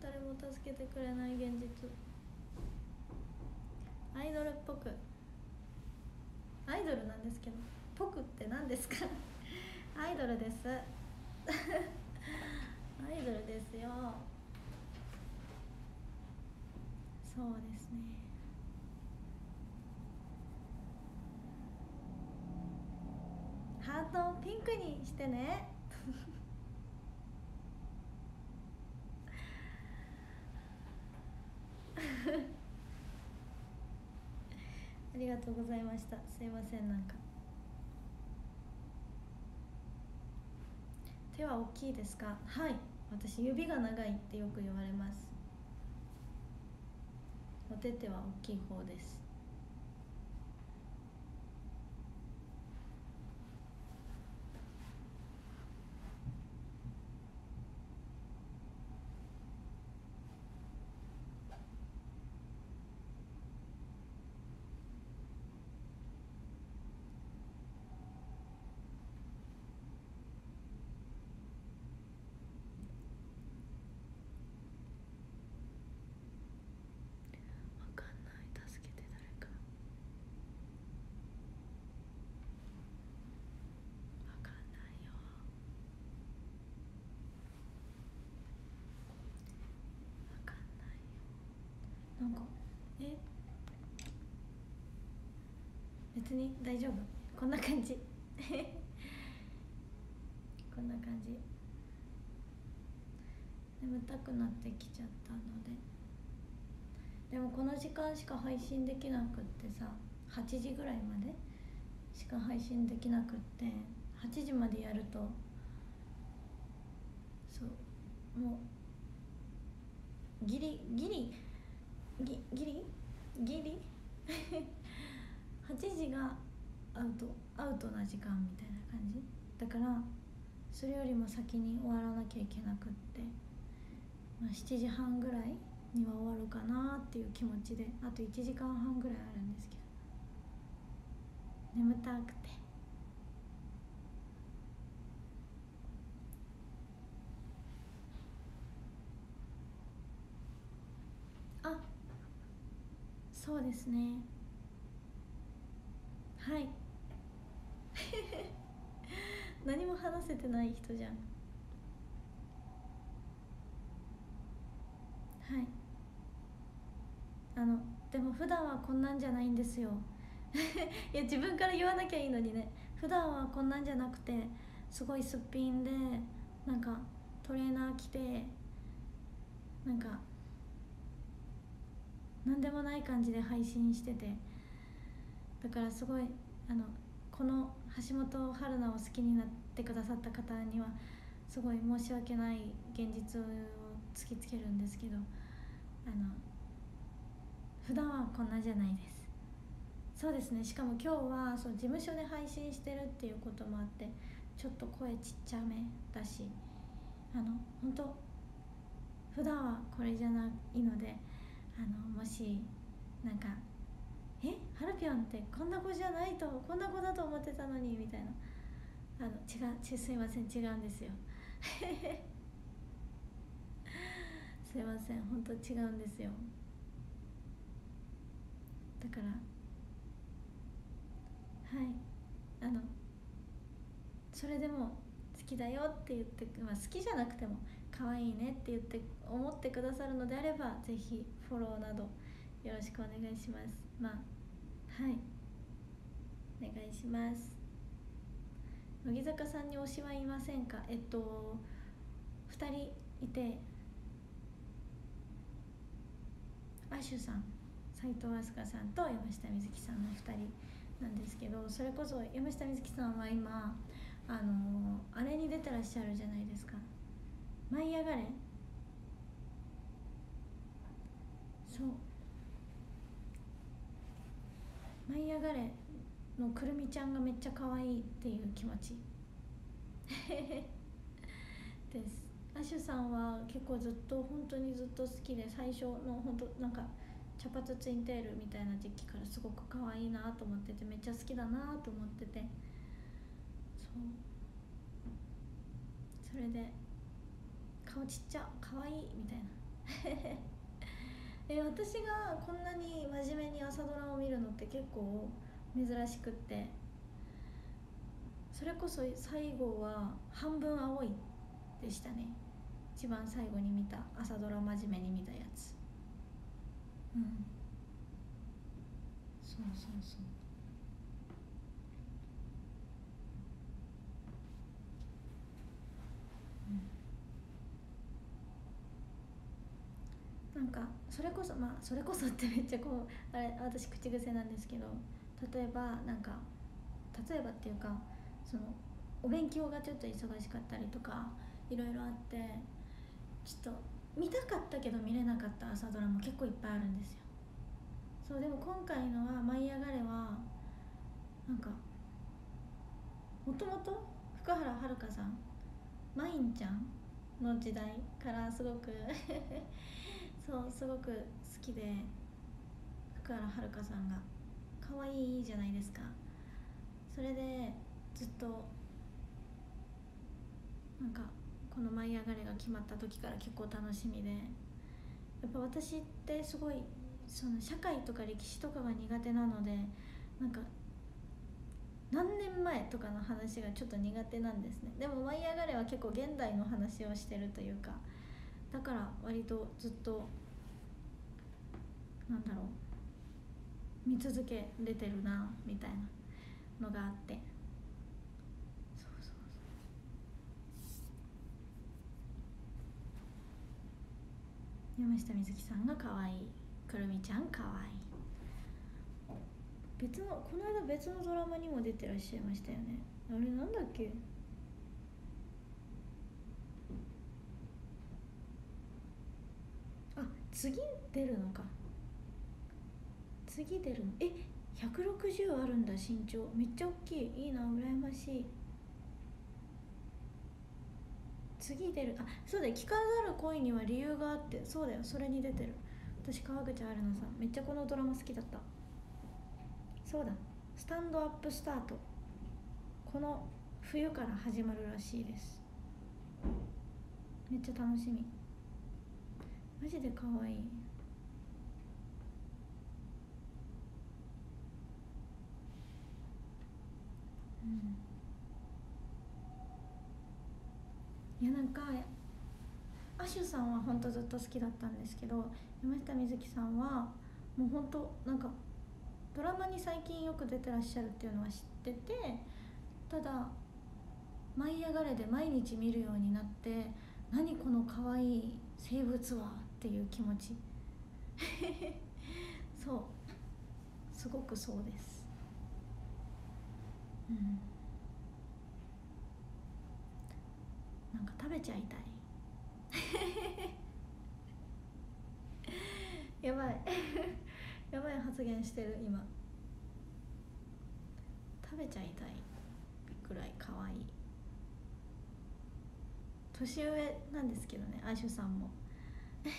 誰も助けてくれない現実。アイドルっぽく。アイドルなんですけど「ぽく」って何ですか？アイドルです。アイドルですよ。そうですね。ハートをピンクにしてね。ありがとうございました。すいませんなんか。手は大きいですか？はい。私指が長いってよく言われます。お手手は大きい方ですわかんない助けて誰かわかんないよわかんないよなんかえ？別に大丈夫。こんな感じ。こんな感じ。眠たくなってきちゃったので。でもこの時間しか配信できなくってさ8時ぐらいまでしか配信できなくって8時までやるとそうもうギリギリギリ？ギリ？8時がアウトアウトな時間みたいな感じ？だからそれよりも先に終わらなきゃいけなくって、まあ、7時半ぐらいには終わるかなっていう気持ちであと1時間半ぐらいあるんですけど。眠たくてあそうですね。はい。何も話せてない人じゃん。はい。あのでも普段はこんなんじゃないんですよ。いや自分から言わなきゃいいのにね。普段はこんなんじゃなくてすごいすっぴんでなんかトレーナー着てなんか何でもない感じで配信してて。だからすごいあのこの橋本春菜を好きになってくださった方にはすごい申し訳ない現実を突きつけるんですけど。あの普段はこんなじゃないです。そうですね。しかも今日はそう事務所で配信してるっていうこともあってちょっと声ちっちゃめだし。あの本当普段はこれじゃないのであのもしなんか「え？ハルピョンってこんな子じゃないとこんな子だと思ってたのに」みたいな。あの違うちすいません違うんですよ。すいません本当違うんですよ。だからはい。あのそれでも好きだよって言って、まあ、好きじゃなくても可愛いねって言って思ってくださるのであればぜひフォローなどよろしくお願いします。まあはい。お願いします。乃木坂さんに推しはいませんか？えっと2人いて。アシュさん斉藤飛鳥さんと山下美月さんの2人なんですけどそれこそ山下美月さんは今あのあれに出てらっしゃるじゃないですか「舞い上がれ」そう「舞い上がれ」のくるみちゃんがめっちゃ可愛いっていう気持ち。です。アシュさんは結構ずっと本当にずっと好きで最初の本当なんか茶髪ツインテールみたいな時期からすごく可愛いなと思っててめっちゃ好きだなと思ってて。そう。それで顔ちっちゃ可愛いみたいな。え私がこんなに真面目に朝ドラを見るのって結構珍しくって。それこそ最後は「半分青い」でしたね。一番最後に見た朝ドラ真面目に見たやつ。うん。そうそうそう。なんかそれこそまあそれこそってめっちゃこうあれ私口癖なんですけど例えばなんか例えばっていうかそのお勉強がちょっと忙しかったりとかいろいろあってちょっと見たかったけど見れなかった朝ドラも結構いっぱいあるんですよ。そうでも今回のは「舞い上がれ」はなんかもともと福原遥さんマインちゃんの時代からすごく そうすごく好きで福原遥さんが可愛いじゃないですか。それでずっとなんかこの「舞い上がれ」が決まった時から結構楽しみでやっぱ私ってすごいその社会とか歴史とかが苦手なのでなんか何年前とかの話がちょっと苦手なんですね。でも「舞い上がれ」は結構現代の話をしてるというかだから割とずっとなんだろう見続けれてるなみたいなのがあって。そうそうそう。山下美月さんが可愛い。くるみちゃん可愛い。別のこの間別のドラマにも出てらっしゃいましたよね。あれなんだっけあ次出るのか。次出るの。え160あるんだ身長。めっちゃ大きい。いいな羨ましい。次出る。あそうだよ。聞かざる恋には理由があって。そうだよ。それに出てる。私川口春奈さん。めっちゃこのドラマ好きだった。そうだ。スタンドアップスタート。この冬から始まるらしいです。めっちゃ楽しみ。マジで可愛い。うん。いやなんかアシュさんは本当ずっと好きだったんですけど山下美月さんはもう本当なんかドラマに最近よく出てらっしゃるっていうのは知っててただ「舞い上がれ」で毎日見るようになって何この可愛い生物はっていう気持ち。そう。すごくそうです。うん。なんか食べちゃいたい。やばい。やばい発言してる今。食べちゃいたいくらい可愛い。年上なんですけどねアイシュさんも。そう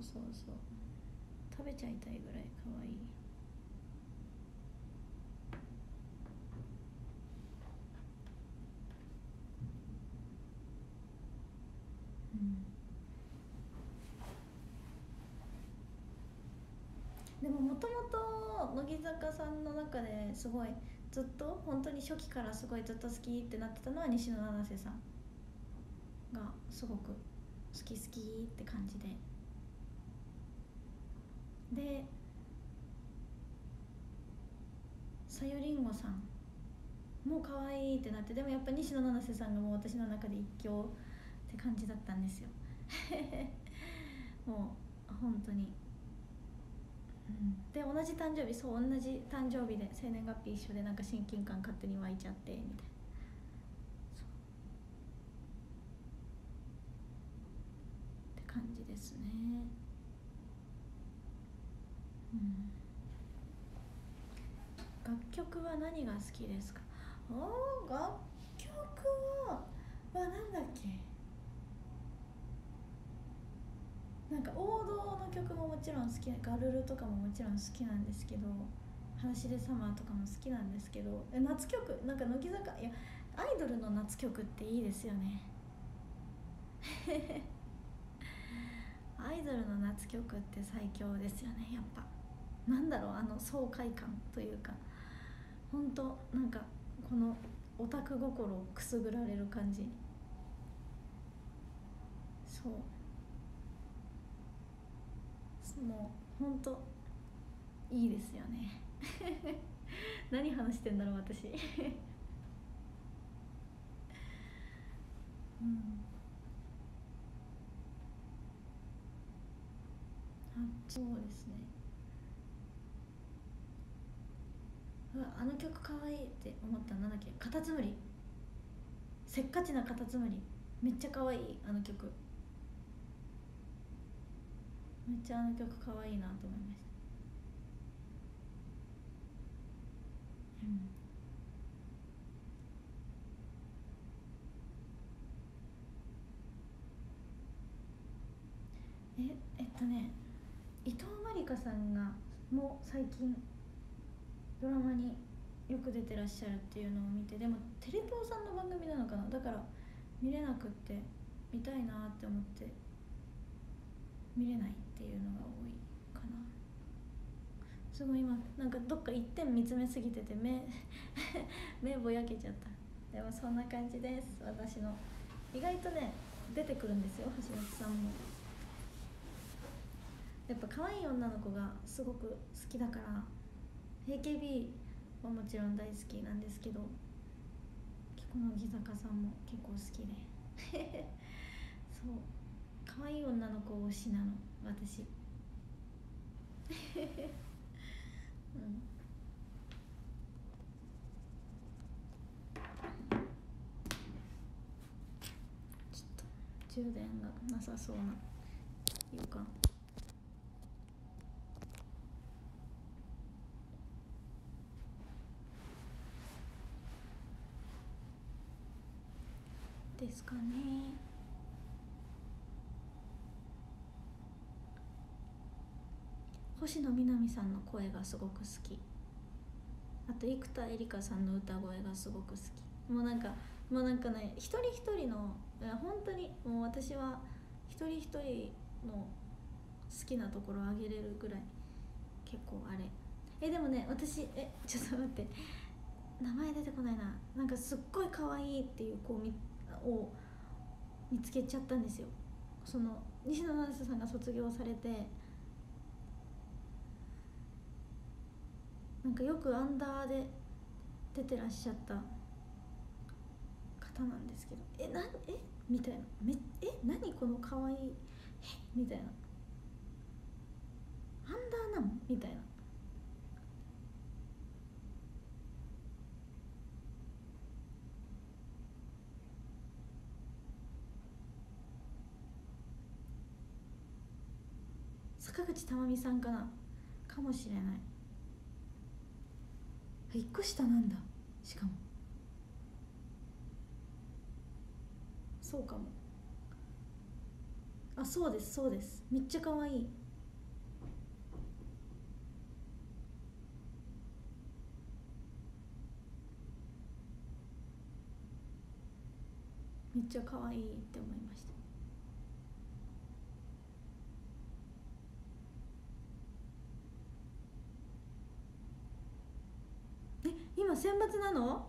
そうそう。食べちゃいたいぐらい可愛い。でももともと乃木坂さんの中ですごいずっと本当に初期からすごいずっと好きってなってたのは西野七瀬さん。がすごく好き好きって感じで。でさゆりんごさんもう可愛いってなってでもやっぱ西野七瀬さんがもう私の中で一強って感じだったんですよ。もう本当に、うん、で同じ誕生日そう同じ誕生日で生年月日一緒でなんか親近感勝手に湧いちゃってみたいなって感じですね。うん。楽曲は何が好きですか？お楽曲ははなんだっけ？なんか王道の曲ももちろん好きガルルとかももちろん好きなんですけど「話でサマー」とかも好きなんですけど夏曲？なんか乃木坂？いやアイドルの夏曲っていいですよね。アイドルの夏曲って最強ですよねやっぱ。なんだろうあの爽快感というか。本当なんかこのオタク心をくすぐられる感じ。そう。もうほんといいですよね。何話してんだろう私。うん。そうですね。うわあの曲かわいいって思ったなんだっけ？カタツムリ。せっかちなカタツムリ。めっちゃかわいいあの曲。めっちゃあの曲かわいいなと思いました。うん。ええっとね。さんがもう最近ドラマによく出てらっしゃるっていうのを見てでもテレ東さんの番組なのかな？だから見れなくって見たいなって思って見れないっていうのが多いかな。すごい今なんかどっか一点見つめすぎてて目 目ぼやけちゃった。でもそんな感じです。私の。意外とね出てくるんですよ橋本さんも。やっぱ可愛い女の子がすごく好きだから AKB はもちろん大好きなんですけど結構乃木坂さんも結構好きで。そう。可愛い女の子推しなの私。うん。ちょっと充電がなさそうな予感ですかね星野みなみさんの声がすごく好き。あと生田絵梨花さんの歌声がすごく好き。もうなんかもうなんかね一人一人の本当にもう私は一人一人の好きなところをあげれるぐらい結構あれ。えでもね私えちょっと待って。名前出てこないな。なんかすっごい可愛いっていう子を見つけちゃったんですよ。その西野七瀬さんが卒業されてなんかよくアンダーで出てらっしゃった方なんですけど「えなえ？みたいな「めえ？何このかわいいえみたいな「アンダーなの?」みたいな。坂口珠美さんかな？かもしれない。1個下なんだ。しかも。そうかも。あそうですそうです。めっちゃ可愛いめっちゃ可愛いって思いましたえ今選抜なの？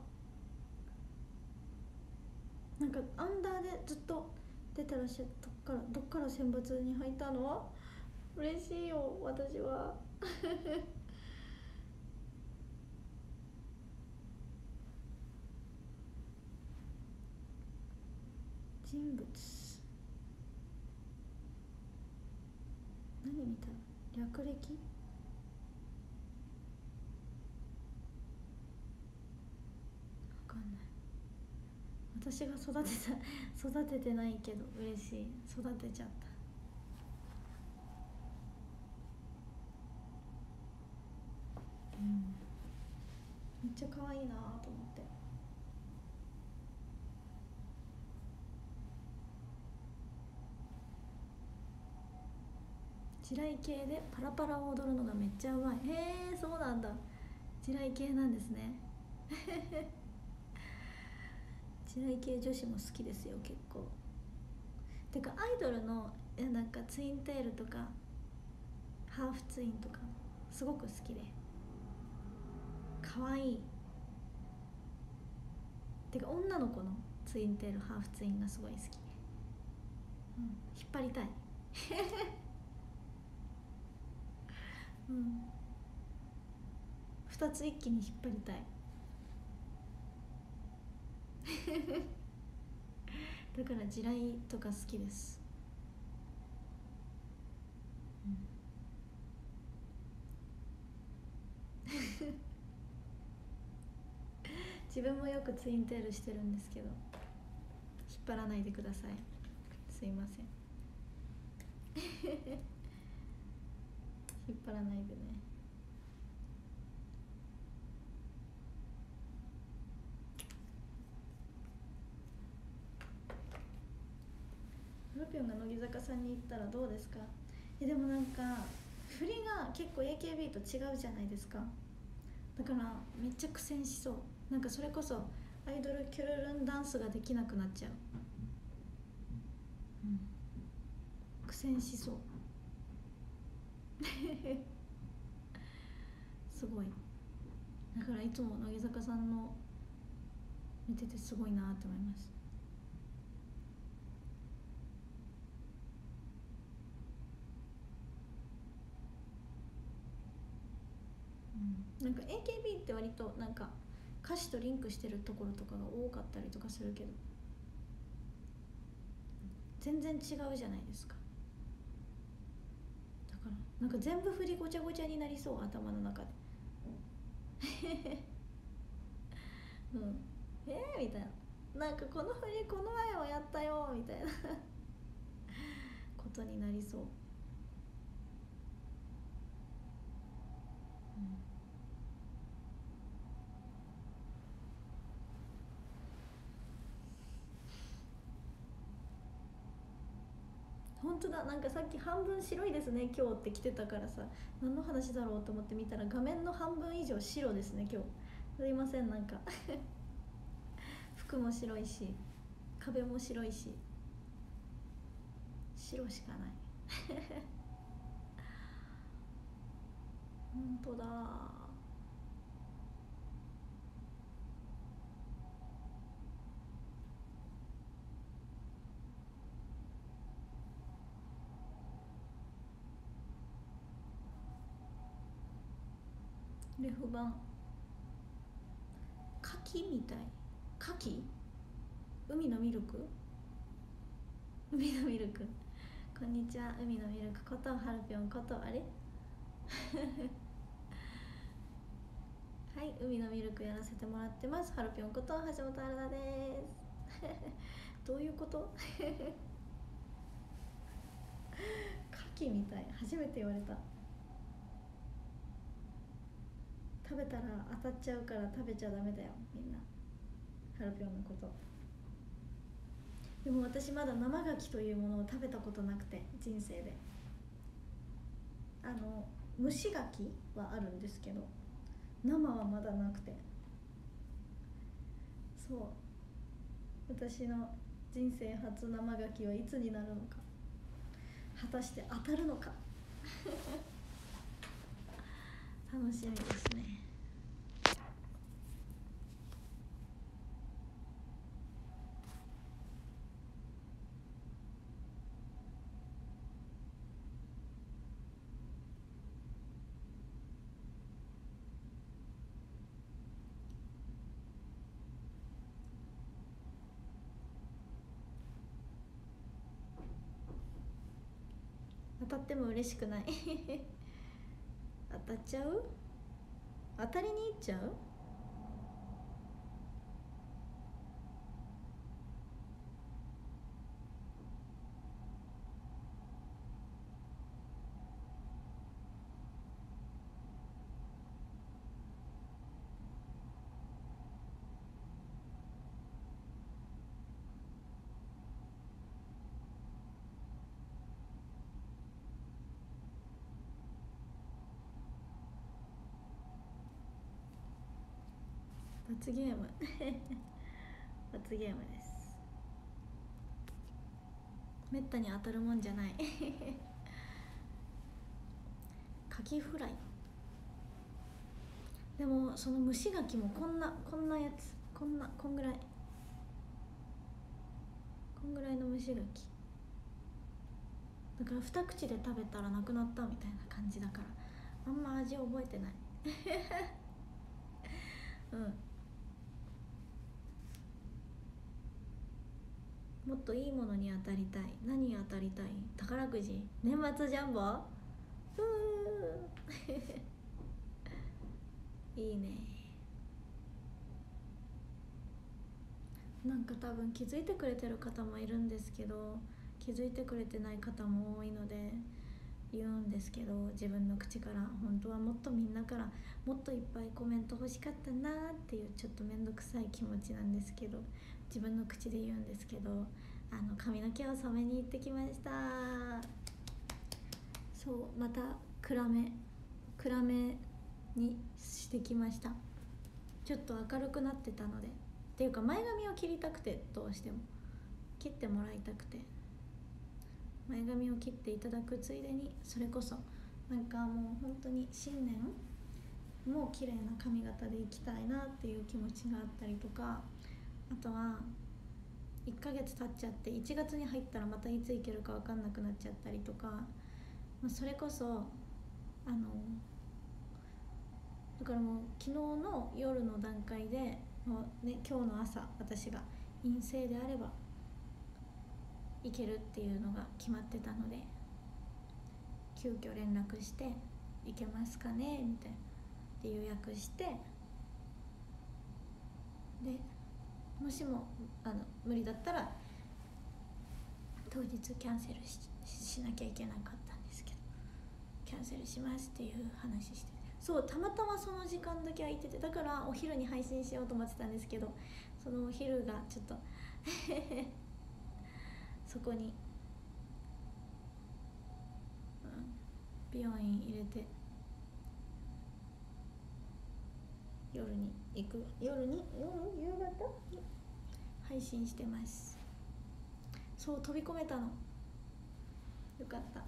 なんかアンダーでずっと出てらっしゃったからどっから選抜に入ったの？嬉しいよ私は。人物。何見た略歴わかんない私が育てた 育ててないけど嬉しい。育てちゃった。うん。めっちゃ可愛いなと思って。地雷系でパラパラを踊るのがめっちゃうまい。へえそうなんだ。地雷系なんですね。地雷系女子も好きですよ結構。てかアイドルのなんかツインテールとかハーフツインとかすごく好きで。可愛い。てか女の子のツインテールハーフツインがすごい好き、うん、引っ張りたい。うん。2つ一気に引っ張りたい。だから地雷とか好きです、自分もよくツインテールしてるんですけど引っ張らないでください。すいません。引っ張らないでね。ルピョンが乃木坂さんに行ったらどうですか？えでもなんか振りが結構 AKB と違うじゃないですか。だからめっちゃ苦戦しそう。なんかそれこそアイドルキュルルンダンスができなくなっちゃう、うん、苦戦しそう。すごい。だからいつも乃木坂さんの見ててすごいなって思います。なんか AKB って割となんか歌詞とリンクしてるところとかが多かったりとかするけど。全然違うじゃないですか。だからなんか全部振りごちゃごちゃになりそう頭の中で。うんえー、みたいな。なんかこの振りこの前はやったよみたいなことになりそう、本当だなんかさっき半分白いですね今日って来てたからさ何の話だろうと思って見たら画面の半分以上白ですね今日。すいませんなんか。服も白いし壁も白いし白しかない。本当だ。レフ板牡蠣みたい。牡蠣海のミルク？海のミルク。こんにちは。海のミルク。ことはるぴょんことあれ？はい海のミルクやらせてもらってます。はるぴょんこと橋本春菜です。どういうこと？牡キみたい。初めて言われた。食べたら当たっちゃうから食べちゃダメだよみんな。ハルピョンのこと。でも私まだ生牡蠣というものを食べたことなくて人生で。あの蒸し牡蠣はあるんですけど生はまだなくて。そう。私の人生初生牡蠣はいつになるのか。果たして当たるのか。楽しみですね。当たっても嬉しくない。当たっちゃう？当たりにいっちゃう？罰ゲーム。罰ゲームです。めったに当たるもんじゃない。カキフライ。でもその蒸し牡蠣もこんなこんなやつ。こんなこんぐらい。こんぐらいの蒸し牡蠣だから二口で食べたらなくなったみたいな感じだから。あんま味覚えてない。うん。もっといいものに当たりたい。何に当たりたい？宝くじ。年末ジャンボ？う いいね。なんか多分気づいてくれてる方もいるんですけど気づいてくれてない方も多いので言うんですけど自分の口から。本当はもっとみんなからもっといっぱいコメント欲しかったなっていうちょっと面倒くさい気持ちなんですけど。自分の口で言うんですけどあの髪の毛を染めに行ってきました。そうまた暗め暗めにしてきました。ちょっと明るくなってたので。っていうか前髪を切りたくてどうしても。切ってもらいたくて。前髪を切っていただくついでにそれこそなんかもう本当に新年もう綺麗な髪型でいきたいなっていう気持ちがあったりとかあとは1ヶ月経っちゃって1月に入ったらまたいつ行けるか分かんなくなっちゃったりとか、まあ、それこそあのだからもう昨日の夜の段階でもう、ね、今日の朝私が陰性であれば行けるっていうのが決まってたので急遽連絡して「行けますかね?」みたいなで予約してでもしもあの無理だったら当日キャンセルししなきゃいけなかったんですけどキャンセルしますっていう話してそうたまたまその時間だけ空いててだからお昼に配信しようと思ってたんですけどそのお昼がちょっと そこに、うん、美容院入れて夜に行く夜に？夜夕方？配信してます。そう飛び込めたの。よかった。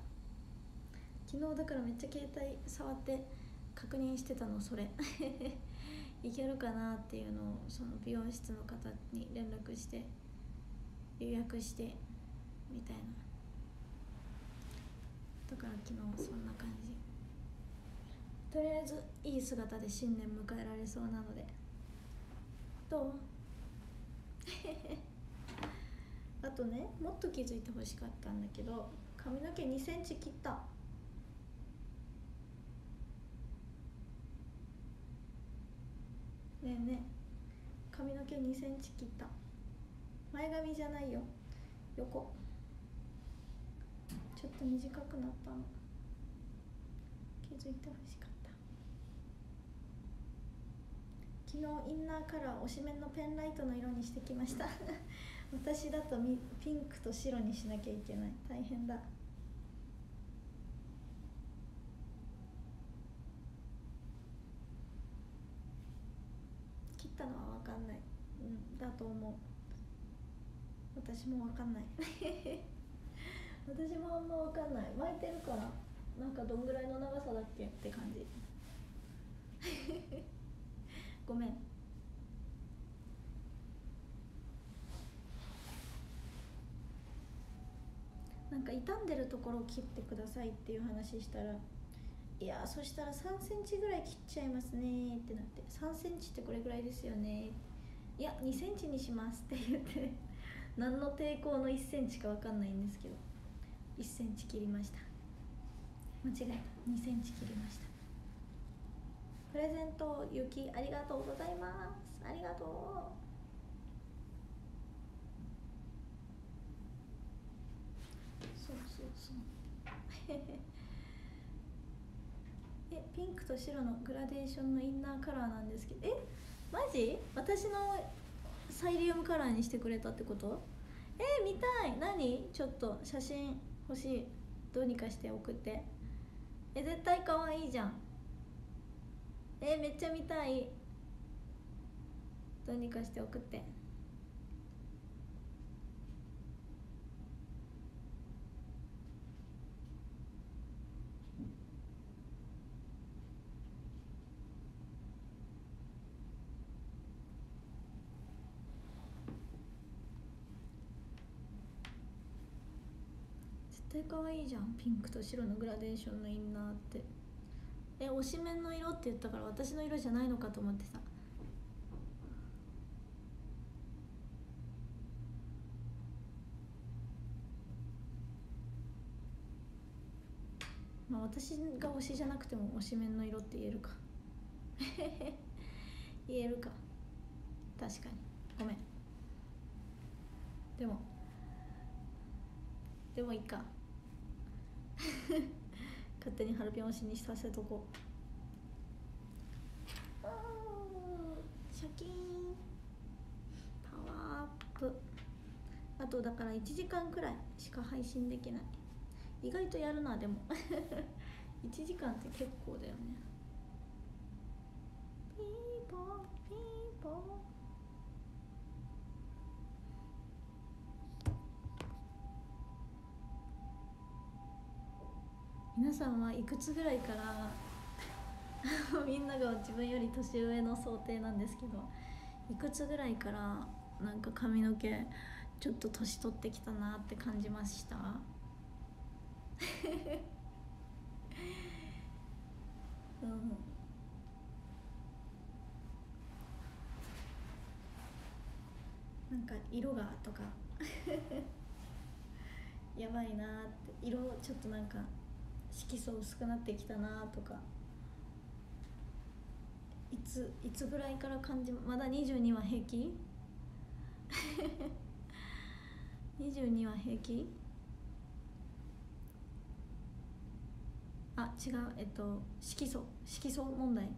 昨日だからめっちゃ携帯触って確認してたのそれ。いけるかなっていうのをその美容室の方に連絡して予約してみたいな。だから昨日そんな感じ。とりあえずいい姿で新年迎えられそうなので。どう？あとねもっと気づいてほしかったんだけど髪の毛2センチ切った。ねえね。え髪の毛2センチ切った。前髪じゃないよ。横。ちょっと短くなったの。気づいてほしかった。昨日インナーカラー推しメンのペンライトの色にしてきました。私だとピンクと白にしなきゃいけない。大変だ。切ったのは分かんない、うん、だと思う。私も分かんない。私もあんま分かんない。巻いてるからなんかどんぐらいの長さだっけって感じ。ごめん。なんか傷んでるところを切ってくださいっていう話したらいやそしたら3センチぐらい切っちゃいますねってなって3センチってこれぐらいですよね。いや2センチにしますって言って何の抵抗の1センチか分かんないんですけど1センチ切りました。間違えた。2センチ切りました。プレゼントゆきありがとうございます。ありがとう。そうそうそう。えピンクと白のグラデーションのインナーカラーなんですけど。えマジ？私のサイリウムカラーにしてくれたってこと？えー、見たい。何？ちょっと写真欲しい。どうにかして送って。え絶対可愛いじゃん。えめっちゃ見たい。どうにかして送って。絶対可愛いじゃん。ピンクと白のグラデーションのインナーって。え推しメンの色って言ったから私の色じゃないのかと思ってさまあ私が推しじゃなくても推しメンの色って言えるか 言えるか。確かに。ごめん。でもでもいいか。勝手にハルピョン推しにさせとこう。シャキーン。パワーアップ。あとだから1時間くらいしか配信できない。意外とやるなでも。1時間って結構だよね。ピーポーピーポー。皆さんはいくつぐらいから みんなが自分より年上の想定なんですけどいくつぐらいからなんか髪の毛ちょっと年取ってきたなって感じました？なんか色がとか。やばいなって。色ちょっとなんか色素薄くなってきたなとか。いついつぐらいから感じまだ22は平気？22は平気？あ違う。えっと色素色素問題。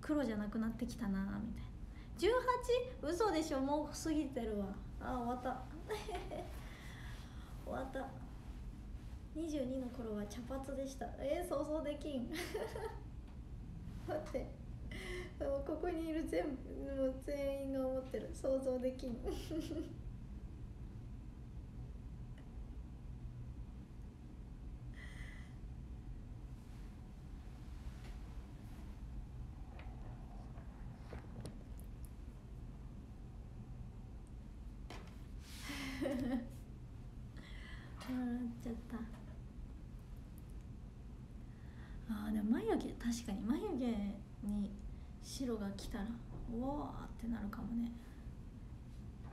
黒じゃなくなってきたなみたいな。18? 嘘でしょ。もう過ぎてるわ。あ終わった。終わった。22の頃は茶髪でした。えー、想像できん。待って。ここにいる全部もう全員が思ってる。想像できん 笑っちゃったあでも眉毛確かに眉毛に白が来たらうわーってなるかもね。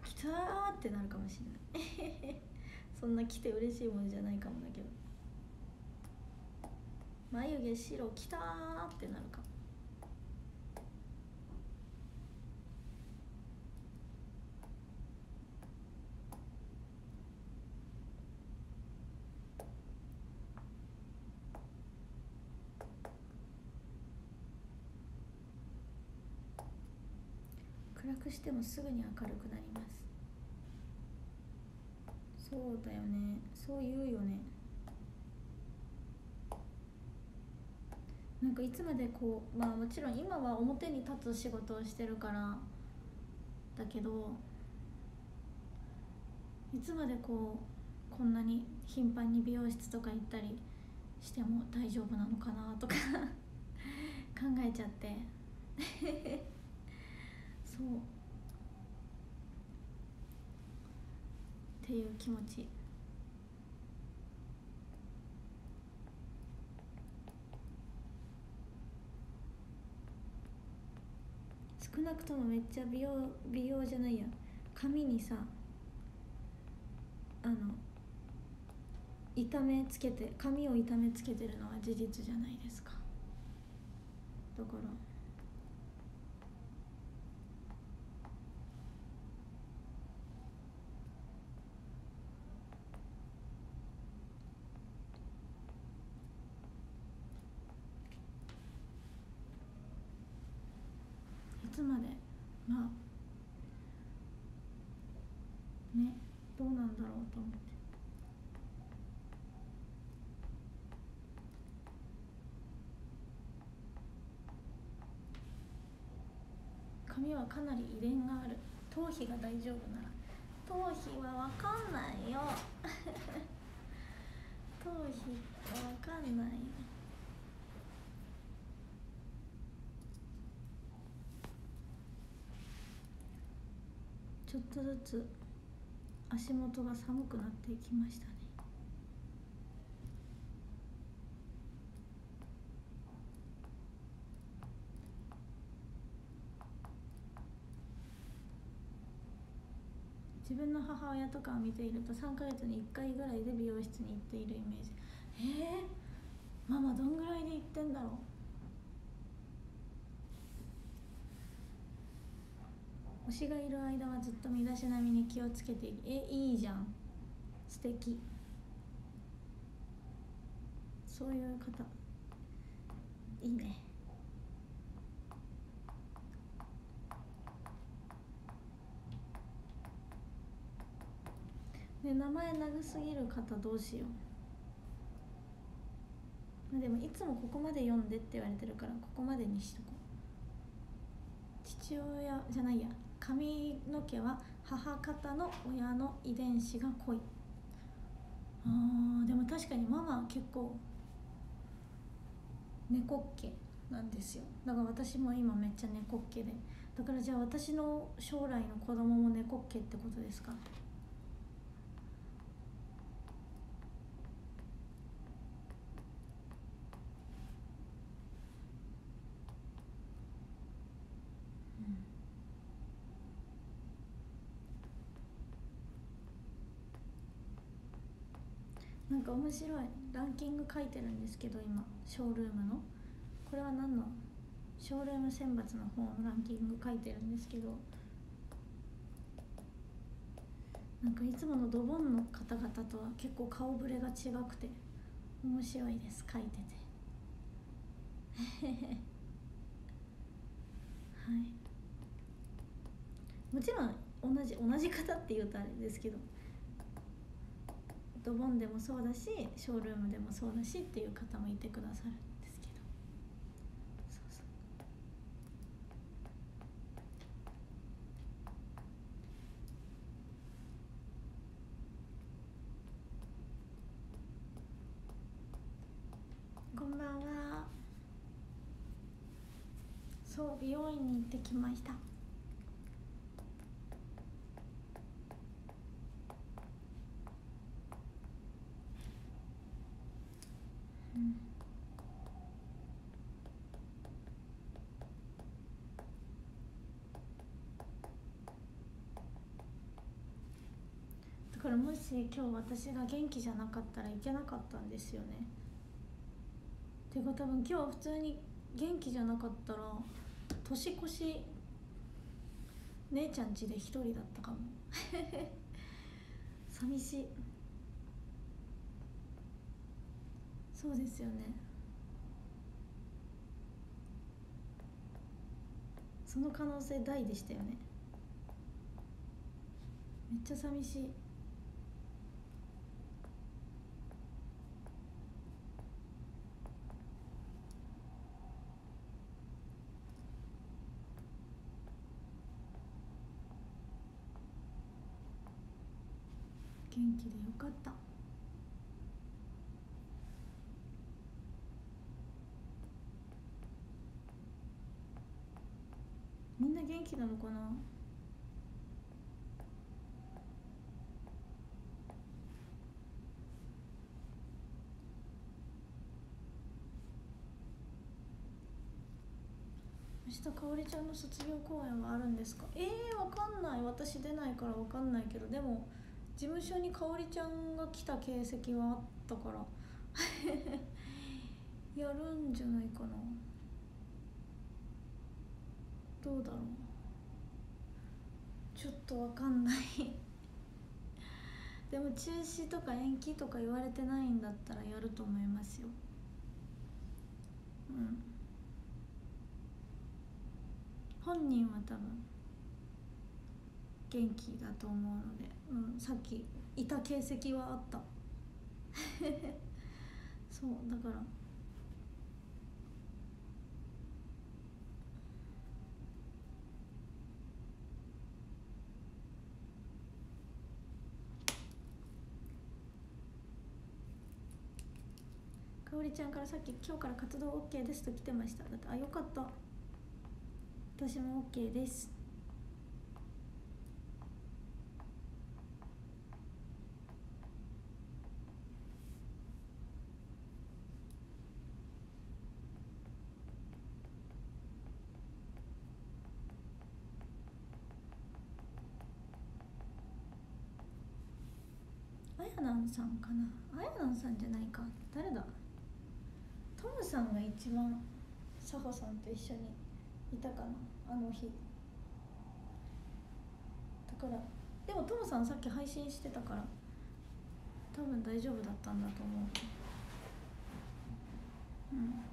来たーってなるかもしれない。そんな来て嬉しいものじゃないかもだけど。眉毛白来たーってなるかも暗くしてもすぐに明るくなります。そうだよね。そう言うよね。なんかいつまでこうまあもちろん今は表に立つ仕事をしてるからだけどいつまでこうこんなに頻繁に美容室とか行ったりしても大丈夫なのかなとか考えちゃってそう。っていう気持ち。少なくともめっちゃ美容美容じゃないや。髪にさあの痛めつけて髪を痛めつけてるのは事実じゃないですか。だからいつまで。まあ。ねどうなんだろうと思って。髪はかなり遺伝がある。頭皮が大丈夫なら。頭皮は分かんないよ。頭皮は分かんないちょっとずつ足元が寒くなっていきましたね。自分の母親とかを見ていると3ヶ月に1回ぐらいで美容室に行っているイメージ。えー、ママどんぐらいで行ってんだろう。推しがいる間はずっと身だしなみに気をつけてえいいじゃん。素敵。そういう方。いいね。で名前長すぎる方どうしよう、でもいつもここまで読んでって言われてるからここまでにしとこう。父親じゃないや。髪の毛は母方の親の遺伝子が濃い。あーでも確かにママ結構猫っ毛なんですよ。だから私も今めっちゃ猫っ毛で。だからじゃあ私の将来の子供も猫っ毛ってことですか？か面白い。ランキング書いてるんですけど今。ショールームの。これは何の？ショールーム選抜の方のランキング書いてるんですけど。なんかいつものドボンの方々とは結構顔ぶれが違くて面白いです。書いてて。はい。もちろん同じ同じ方って言うとあれですけど。ドボンでもそうだしショールームでもそうだしっていう方もいてくださるんですけど。そうそう。こんばんは。そう美容院に行ってきましただからもし今日私が元気じゃなかったらいけなかったんですよね。ていうか多分今日普通に元気じゃなかったら年越し姉ちゃん家で一人だったかも。寂しい。そうですよね。その可能性大でしたよね。めっちゃ寂しい元気でよかったみんな元気なのかな？明日かおりちゃんの卒業公演はあるんですか？えー、わかんない。私出ないからわかんないけどでも事務所にかおりちゃんが来た形跡はあったから。やるんじゃないかな。どうだろう。ちょっとわかんない。でも中止とか延期とか言われてないんだったらやると思いますよ。うん。本人は多分元気だと思うので、うん、さっきいた形跡はあった。そうだからかおりちゃんからさっき「今日から活動 OK です」と来てました。だってあよかった。私も OK です。あやなんさんかな。あやなんさんじゃないか。誰だ？ムさんが一番佐穂さんと一緒にいたかなあの日。だからでもトムさんさっき配信してたから多分大丈夫だったんだと思う。うん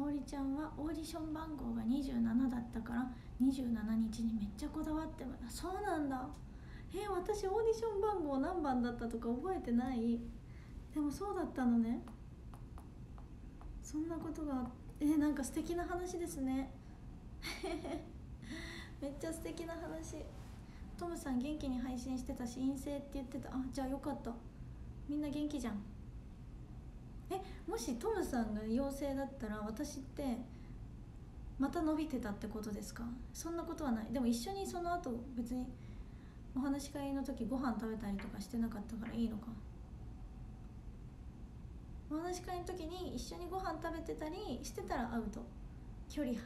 かおちゃんはオーディション番号が27だったから27日にめっちゃこだわってます。そうなんだ。えー、私オーディション番号何番だったとか覚えてない？でもそうだったのね。そんなことがえー、なんか素敵な話ですね。めっちゃ素敵な話。トムさん元気に配信してたし陰性って言ってた。あじゃあよかった。みんな元気じゃん。えもしトムさんが陽性だったら私ってまた伸びてたってことですか？そんなことはない。でも一緒にその後別にお話し会の時ご飯食べたりとかしてなかったからいいのか。お話し会の時に一緒にご飯食べてたりしてたらアウト。距離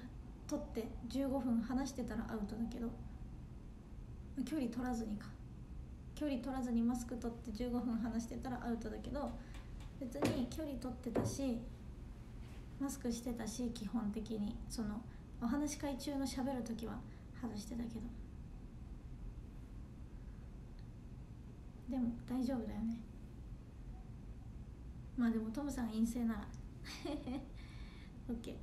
取って15分話してたらアウトだけど距離取らずにか。距離取らずにマスク取って15分話してたらアウトだけど別に距離取ってたしマスクしてたし基本的に。そのお話し会中のしゃべる時は外してたけど。でも大丈夫だよね。まあでもトムさん陰性なら。OK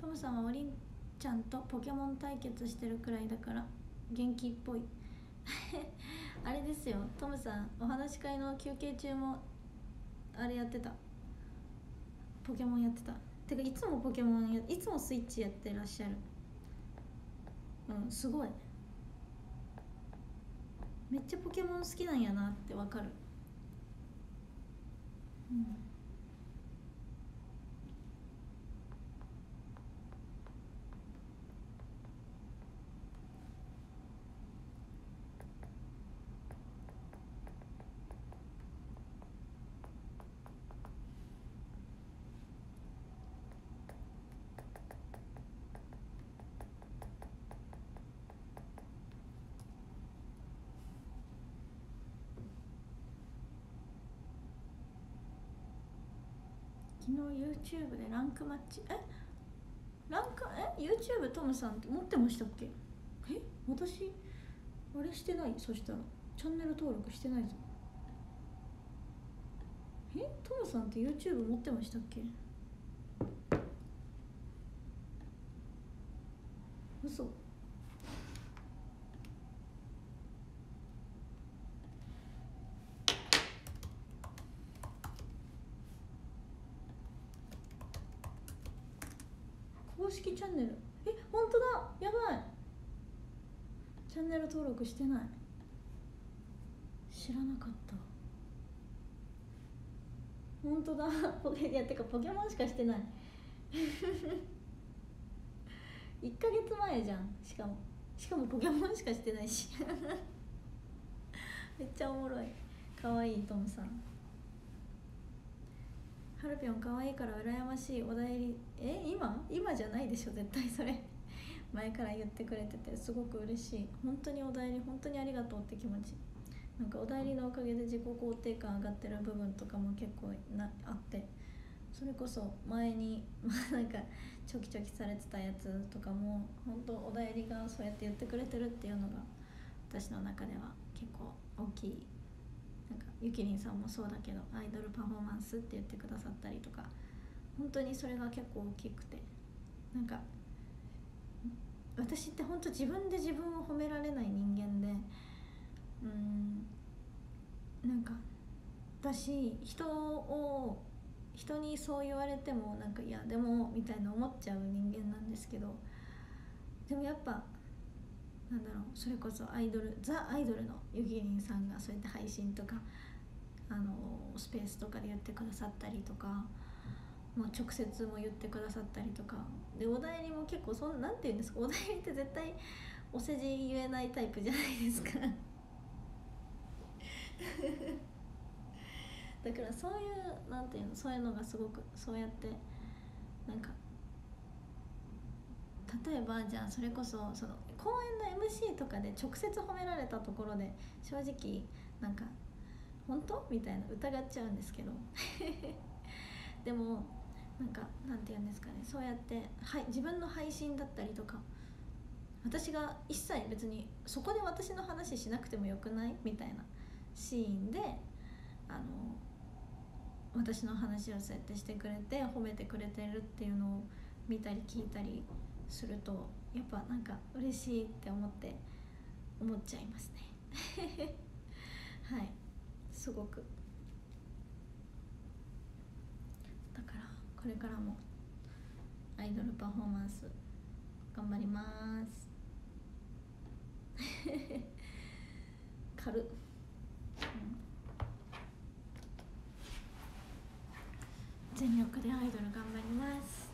トムさんはおりんちゃんとポケモン対決してるくらいだから元気っぽい。あれですよ。トムさんお話し会の休憩中もあれやってた。ポケモンやってた。てかいつもポケモンやいつもスイッチやってらっしゃる。うんすごい。めっちゃポケモン好きなんやなってわかる。うん。昨日 YouTube でランクマッチえ？ランクえ？YouTube トムさんって持ってましたっけ？え？私あれしてない？そしたら。チャンネル登録してないぞ。え？トムさんって YouTube 持ってましたっけ嘘公式チャンネル。え本当だ。やばい。チャンネル登録してない。知らなかった。本当だ。ポケいやてかポケモンしかしてない。1ヶ月前じゃん。しかも。しかもポケモンしかしてないし。めっちゃおもろい。かわいいトムさん。ハルピョンかわいから羨ましい。おだいりえ今？今じゃないでしょ絶対それ。前から言ってくれててすごく嬉しい。本当におだいり本当にありがとうって気持ち。なんかおだいりのおかげで自己肯定感上がってる部分とかも結構なあって。それこそ前に まあなんかチョキチョキされてたやつとかも本当おだいりがそうやって言ってくれてるっていうのが私の中では結構大きいゆきりんさんもそうだけどアイドルパフォーマンスって言ってくださったりとか本当にそれが結構大きくてなんか私って本当自分で自分を褒められない人間でうんなんか私人を人にそう言われてもなんかいやでもみたいな思っちゃう人間なんですけどでもやっぱなんだろうそれこそアイドルザ・アイドルのゆきりんさんがそうやって配信とかあのスペースとかで言ってくださったりとか、まあ、直接も言ってくださったりとか。でおだいりも結構そんなんて言うんですか？おだいりって絶対お世辞言えないタイプじゃないですか。だからそういうなんていうの？そういうのがすごくそうやってなんか例えばじゃあそれこそその公演の MC とかで直接褒められたところで正直なんか本当？みたいな疑っちゃうんですけど。でもなんかなんて言うんですかね。そうやってはい自分の配信だったりとか。私が一切別にそこで私の話しなくてもよくない？みたいなシーンであの私の話をそうやってしてくれて褒めてくれてるっていうのを見たり聞いたりするとやっぱなんか嬉しいって思って思っちゃいますね。はい。すごく。だからこれからもアイドルパフォーマンス頑張ります。軽。っ、うん。全力でアイドル頑張ります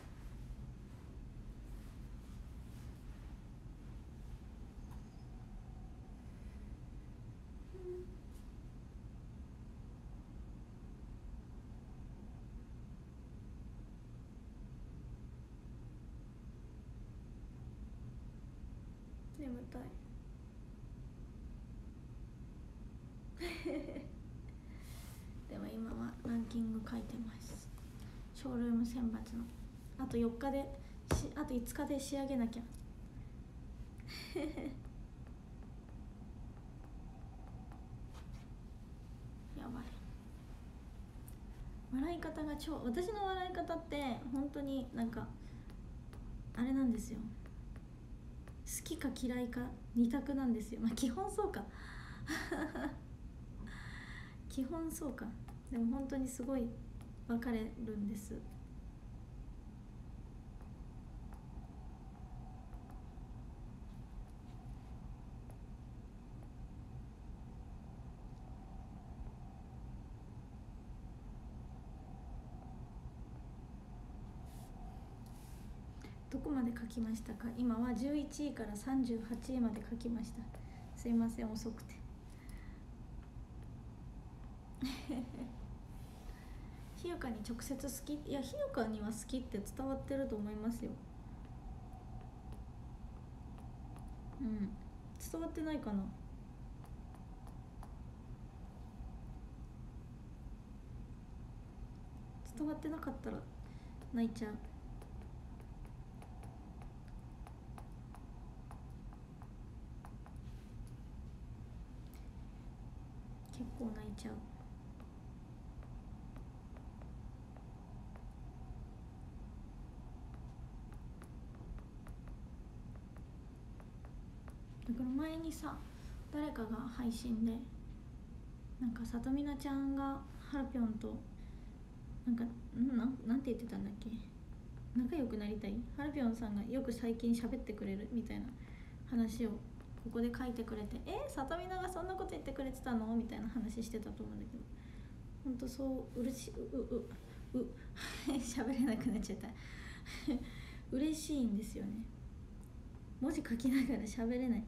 眠たいでも今はランキング書いてます。ショールーム選抜の。あと4日でしあと5日で仕上げなきゃ。やばい。笑い方が超私の笑い方って本当になんかあれなんですよ。好きか嫌いか二択なんですよ。まあ基本そうか。基本そうか。でも本当にすごい分かれるんです。どこまで書きましたか？今は11位から38位まで書きました。すいません遅くて。ひよかに直接好きいや日かには好きって伝わってると思いますよ。うん。伝わってないかな。伝わってなかったら泣いちゃう。結構泣いちゃう。だから前にさ誰かが配信でなんかさとみなちゃんがはるぴょんとなんかななんて言ってたんだっけ？仲良くなりたい？はるぴょんさんがよく最近喋ってくれるみたいな話をここで書いてくれて「えさとみながそんなこと言ってくれてたの?」みたいな話してたと思うんだけどほんとそううれしいううう 喋れなくなっちゃった。嬉しいんですよね。文字書きながら喋れない。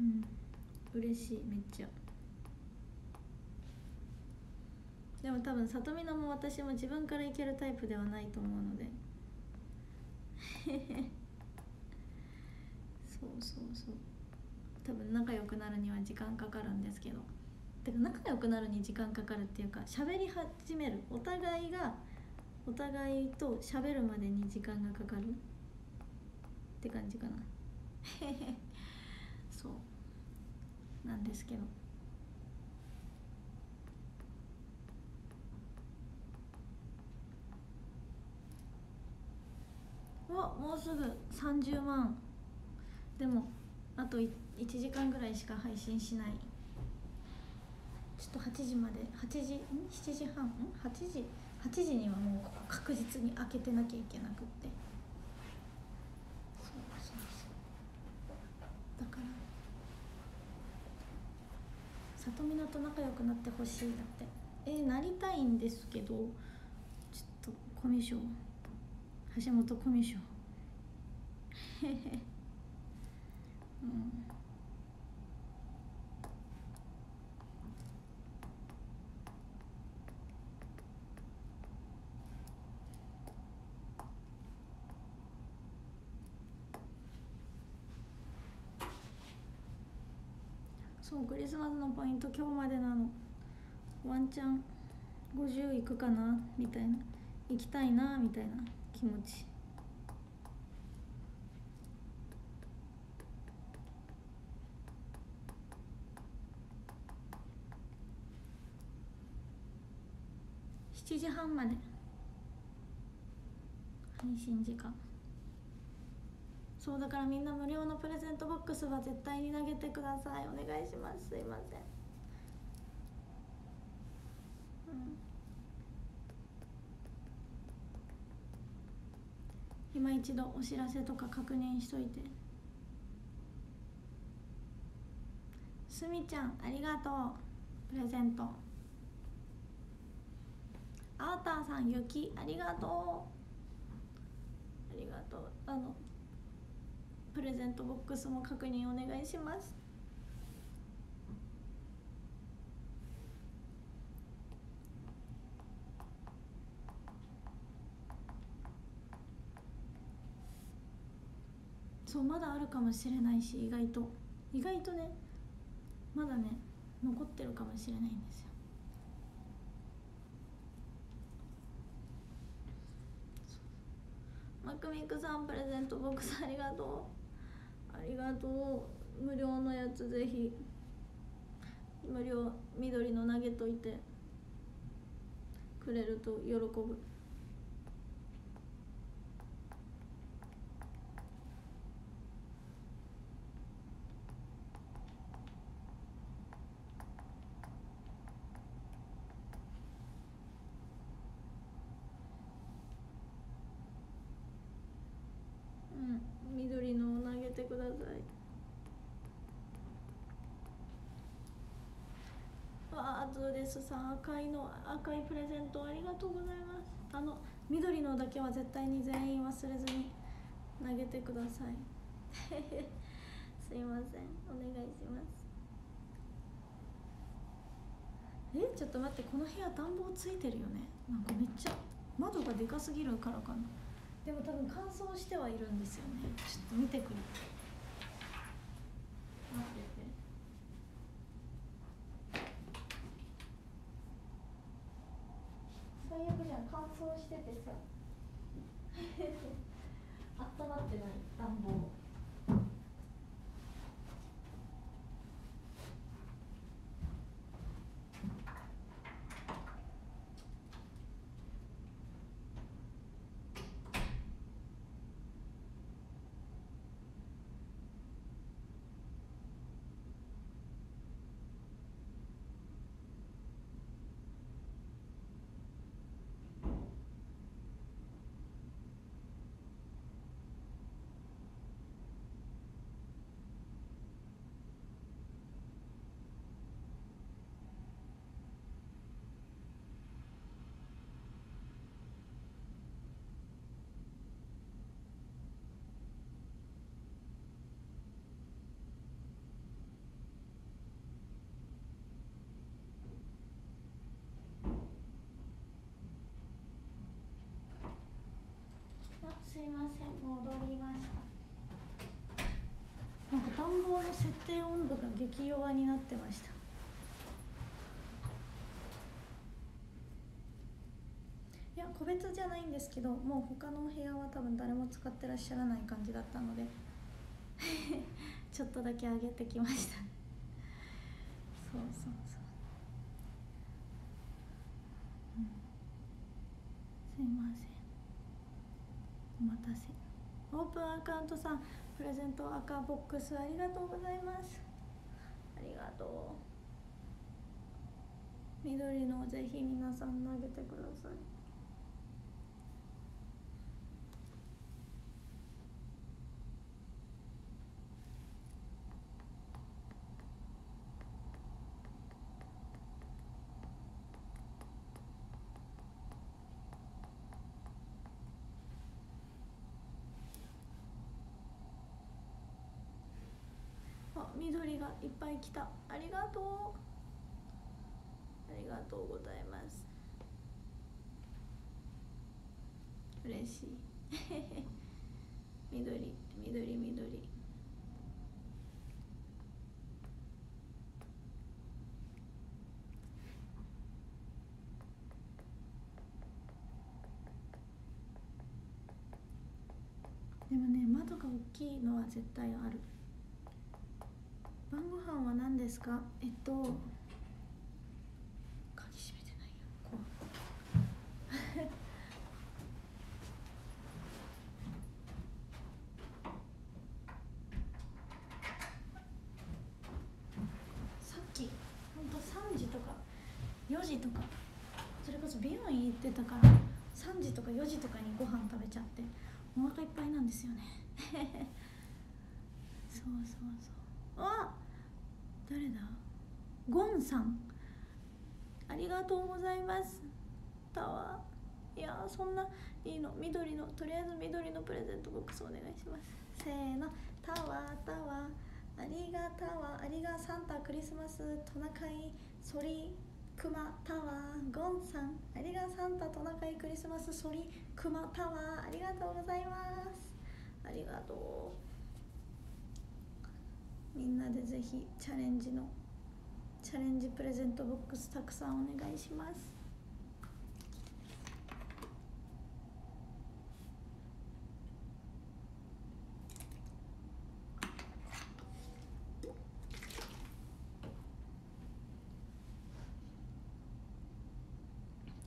うん。嬉しいめっちゃ。でも多分里見菜も私も自分からいけるタイプではないと思うので。そうそうそう。多分仲良くなるには時間かかるんですけど。てか仲良くなるに時間かかるっていうか喋り始める。お互いがお互いと喋るまでに時間がかかる。って感じかな。そ うなんですけど。わもうすぐ30万。でもあと1時間ぐらいしか配信しない。ちょっと8時まで8時ん？7時半？ん？8時？8時にはもう確実に開けてなきゃいけなくってそうそうそうだから里見菜と仲良くなってほしいだって。えー、なりたいんですけどちょっとコミュ障。橋本コミュ障。へへうんうクリスマスのポイント今日までなの。ワンチャン50いくかな？みたいな。行きたいなみたいな気持ち。7時半まで。配信時間。そうだからみんな無料のプレゼントボックスは絶対に投げてください。お願いします。すいません。うん。今一度お知らせとか確認しといて。すみちゃんありがとう。プレゼント。アーターさん雪ありがとう。ありがとう。あのプレゼントボックスも確認お願いします。そうまだあるかもしれないし意外と。意外とねまだね残ってるかもしれないんですよ。マクミクさんプレゼントボックスありがとう。ありがとう。無料のやつぜひ。無料緑の投げといてくれると喜ぶうん緑のを投げてくださいわあズーレスさん赤いの赤いプレゼントありがとうございます。あの緑のだけは絶対に全員忘れずに投げてください。すいません。お願いします。えちょっと待ってこの部屋暖房ついてるよね。なんかめっちゃ窓がでかすぎるからかな。でも多分乾燥してはいるんですよね。ちょっと見てくる待ってて最悪じゃん乾燥しててさ温まってない暖房すいません戻りました。なんか暖房の設定温度が激弱になってました。いや個別じゃないんですけどもう他のお部屋は多分誰も使ってらっしゃらない感じだったので ちょっとだけ上げてきました。そうそうそう、うん、すいません。お待たせ。オープンアカウントさんプレゼント赤ボックスありがとうございます。ありがとう。緑のぜひ皆さん投げてください。緑がいっぱい来た。ありがとう。ありがとうございます。嬉しい。緑緑緑。でもね窓が大きいのは絶対ある。晩ご飯は何ですか？えっと鍵閉めてないよ。こう さっきほんと3時とか4時とかそれこそ美容院行ってたから3時とか4時とかにご飯食べちゃってお腹いっぱいなんですよね。そうそうそうあ誰だゴさん。ありがとうございます。タワー。いやそんないいの。緑のとりあえず緑のプレゼントボックスお願いします。せーの。タワー。タワーありがタワー。ありがサンタクリスマス。トナカイ。ソリクマ。タワー。ゴンさん。ありがサンタトナカイクリスマスソリクマ。タワー。ありがとうございます。ありがとう。みんなでぜひチャレンジのチャレンジプレゼントボックスたくさんお願いします。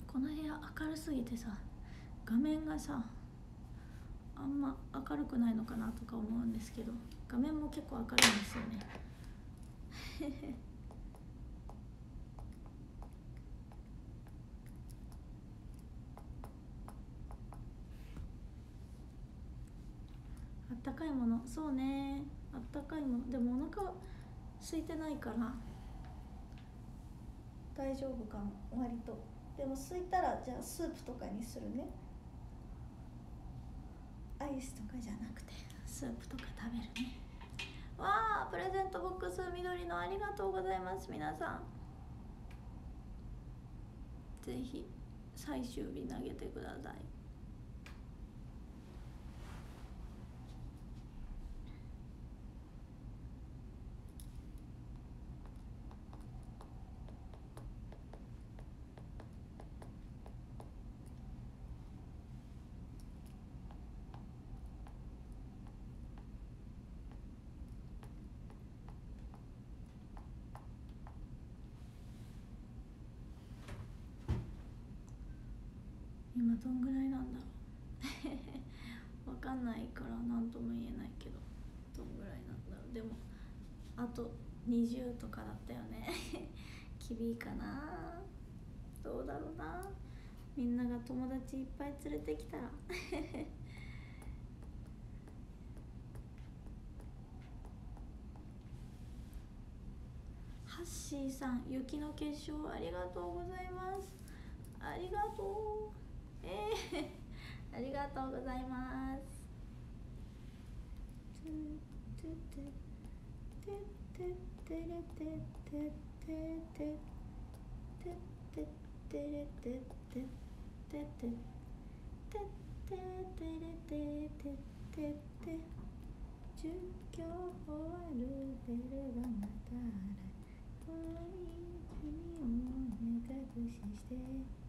この部屋明るすぎてさ画面がさあんま明るくないのかなとか思うんですけど画面も結構明るいんですよね。ったかいもの。そうね。あったかいもの。でもお腹空いてないから。大丈夫かも。割と。でも空いたらじゃあスープとかにするね。アイスとかじゃなくてスープとか食べるね。わあプレゼントボックス緑のありがとうございます皆さん。ぜひ最終日投げてください。今どんぐらいなんだろう？わかんないから何とも言えないけどどんぐらいなんだろう？でもあと20とかだったよね。きびいかな？どうだろうな？みんなが友達いっぱい連れてきたら。ハッシーさん雪の結晶ありがとうございます。ありがとう。えー、ありがとうございます。ててれてててて儒教終わるベルがまたら遠い国を目隠しして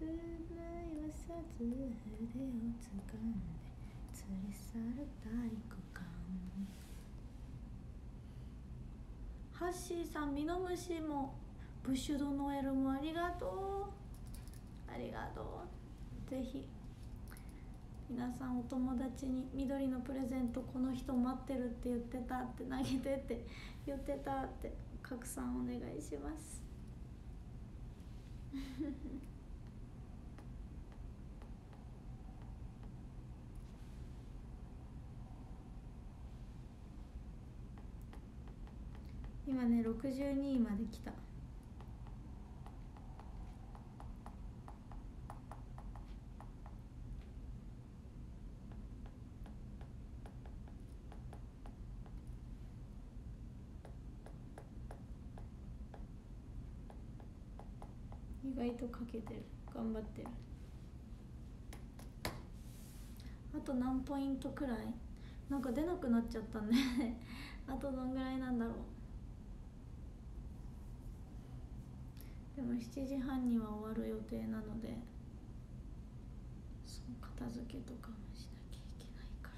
うまいはさず筆を掴んで連れ去る体育館ハッシーさんミノムシもブッシュドノエルもありがとう。ありがとう。ぜひ皆さんお友達に緑のプレゼントこの人待ってるって言ってたって投げてって言ってたって拡散お願いします。今ね62位まで来た。意外とかけてる。頑張ってる。あと何ポイントくらい？なんか出なくなっちゃったね あとどんぐらいなんだろう。でも7時半には終わる予定なのでそう片付けとかもしなきゃいけないから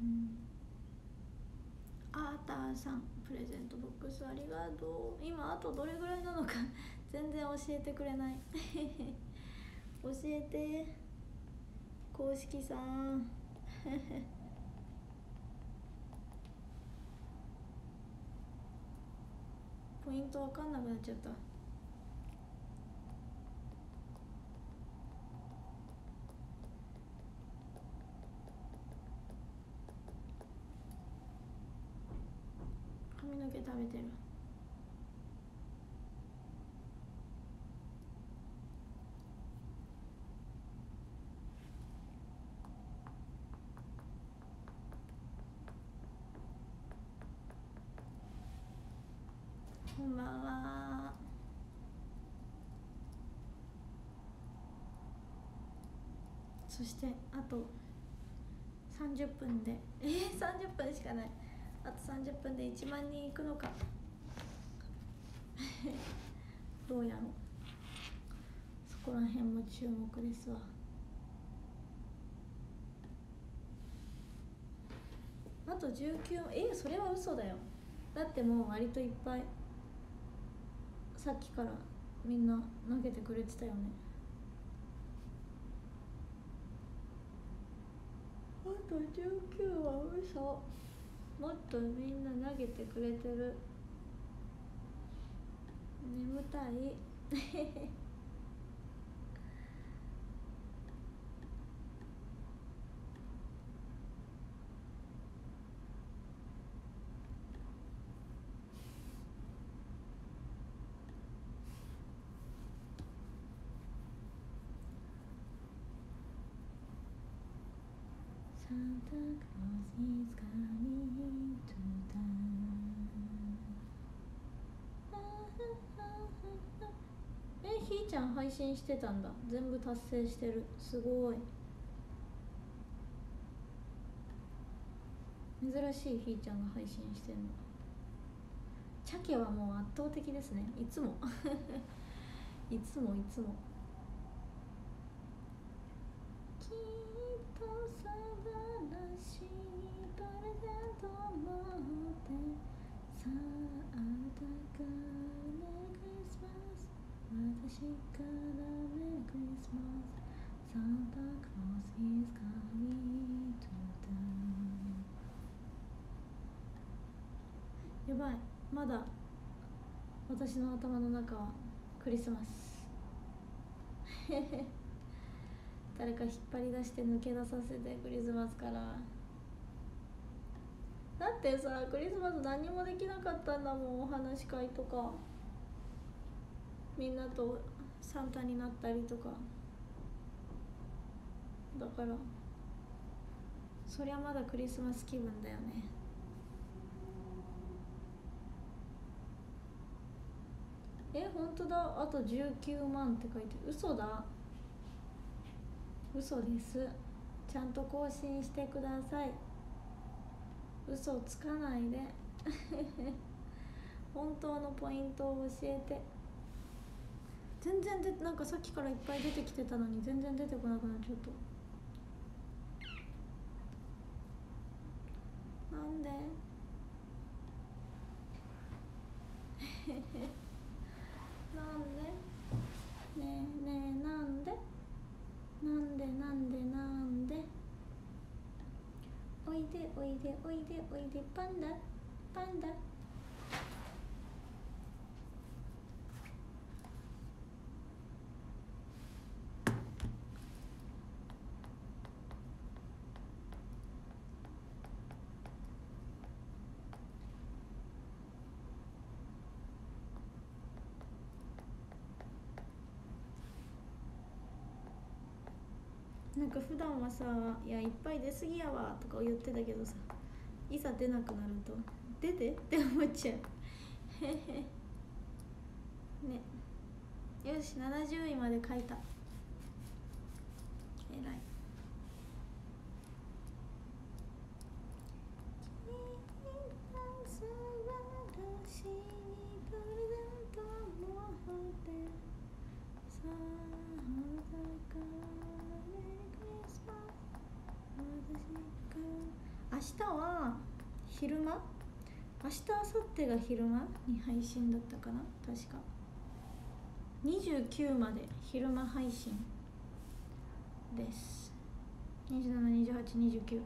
うんアさんプレゼントボックスありがとう。今あとどれぐらいなのか 全然教えてくれない。教えて。公式さん。ポイント分かんなくなっちゃった。髪の毛食べてる。こんばんは。そしてあと30分で。えー、30分しかない。あと30分で1万人いくのか。どうやろう。そこら辺も注目ですわ。あと19えそれは嘘だよ。だってもう割といっぱい。さっきからみんな投げてくれてたよね。あと19は嘘。もっとみんな投げてくれてる。眠たい。サンタクロース is coming to town えひーちゃん配信してたんだ。全部達成してる。すごい。珍しいひーちゃんが配信してるの。チャケはもう圧倒的ですね。いつも。いつもいつも。私からメリークリスマスサンタクロース is coming to town やばい。まだ私の頭の中はクリスマス。誰か引っ張り出して抜け出させてクリスマスからだってさクリスマス何もできなかったんだもんお話し会とか。みんなとサンタになったりとか。だからそりゃまだクリスマス気分だよね。え本当だ。あと19万って書いて嘘だ。嘘です。ちゃんと更新してください。嘘をつかないで。本当のポイントを教えて。全然でなんかさっきからいっぱい出てきてたのに全然出てこなくなっちゃった。なんで？なんで？ねえねえなんで？なんでなんでなんで？おいでおいでおいでおいでパンダパンダなんか普段はさ「いやいっぱい出すぎやわ」とか言ってたけどさいざ出なくなると「出て?」って思っちゃう。ね。よし70位まで書いた。偉い明日は昼間明日明後日が昼間に配信だったかな？確か。29まで昼間配信です。272829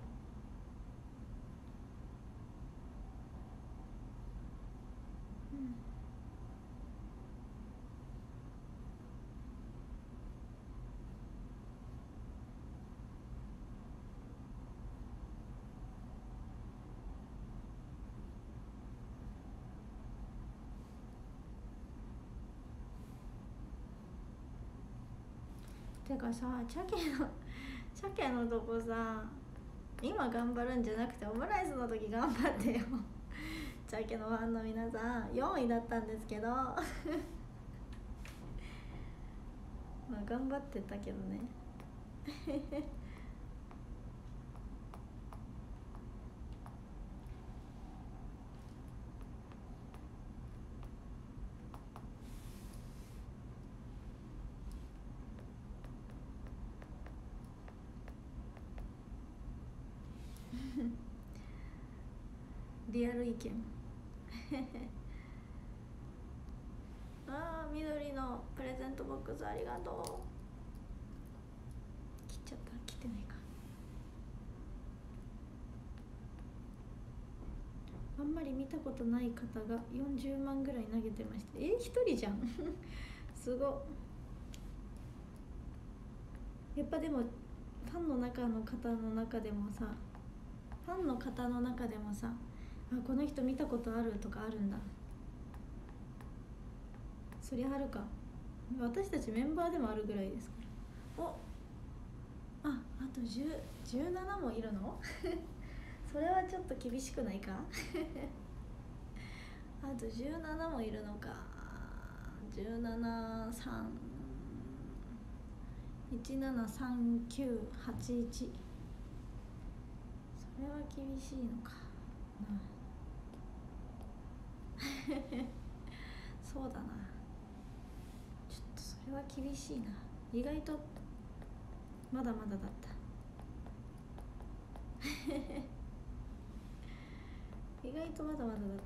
かさ鮭の 鮭のとこさ今頑張るんじゃなくてオムライスの時頑張ってよ。鮭のファンの皆さん4位だったんですけど。まあ頑張ってたけどね。リアル意見。ああ緑のプレゼントボックスありがとう。切っちゃった？切ってないか。あんまり見たことない方が40万ぐらい投げてましたえ一人じゃん。すご。やっぱでもファンの中の方の中でもさファンの方の中でもさあこの人見たことあるとかあるんだそりゃあるか私たちメンバーでもあるぐらいですからおああと10 17もいるの それはちょっと厳しくないか？あと17もいるのか。173 173981それは厳しいのか。な そうだな。ちょっとそれは厳しいな。意外とまだまだだった。意外とまだまだだった。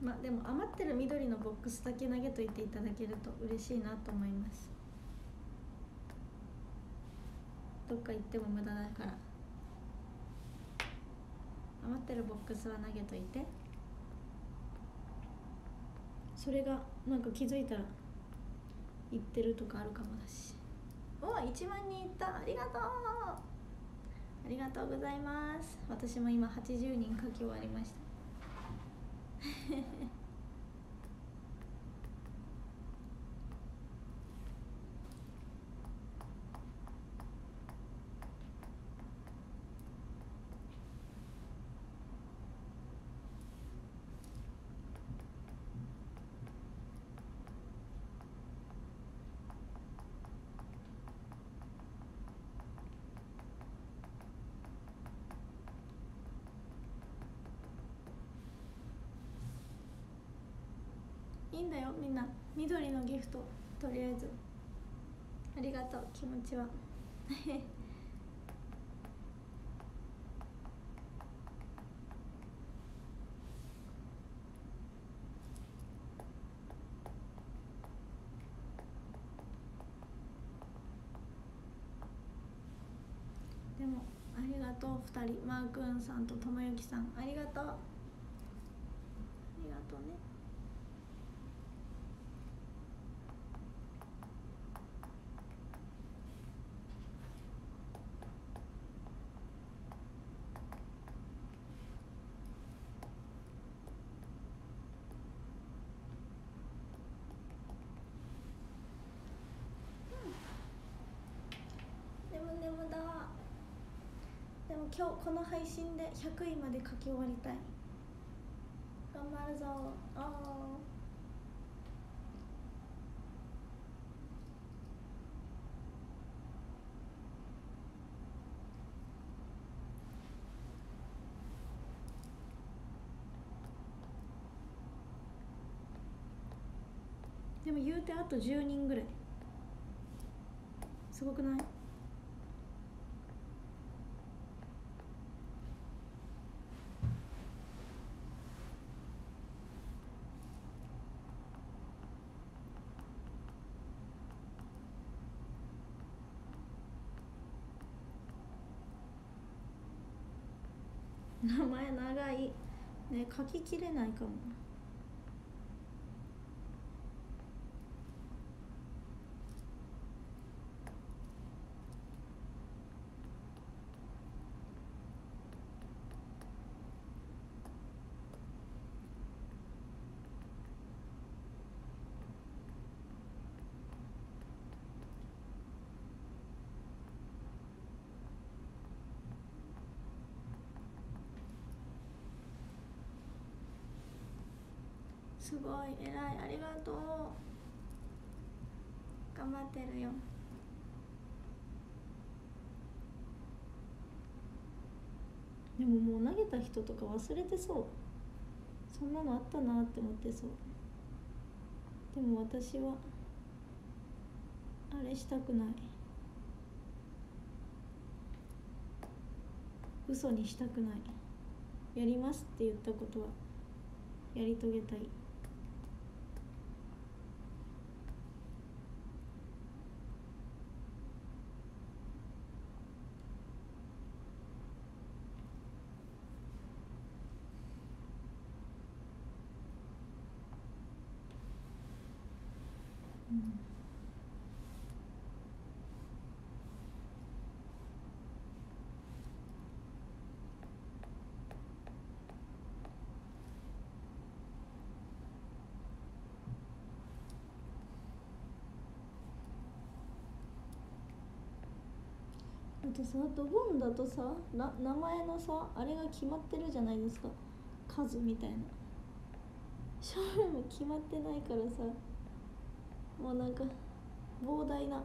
まあでも余ってる緑のボックスだけ投げといていただけると嬉しいなと思います。どっか行っても無駄だから。余ってるボックスは投げといて。それがなんか気づいたら行ってるとかあるかもだし。お1万人いった。ありがとう。ありがとうございます。私も今80人書き終わりましたいいんだよ。みんな。緑のギフト。とりあえず。ありがとう。気持ちは。でもありがとう。2人。マー君さんとともゆきさん。ありがとうありがとうねでもでもだでも今日この配信で100位まで書き終わりたい。頑張るぞ。ああでも言うてあと10人ぐらい。すごくない？名前長い。ね書ききれないかも。すごい。偉い。ありがとう。頑張ってるよ。でももう投げた人とか忘れてそう。そんなのあったなって思ってそう。でも私はあれしたくない。嘘にしたくない。やりますって言ったことはやり遂げたい。あとさドボンだとさな名前のさあれが決まってるじゃないですか。数みたいな。ショールーム決まってないからさ。もうなんか膨大な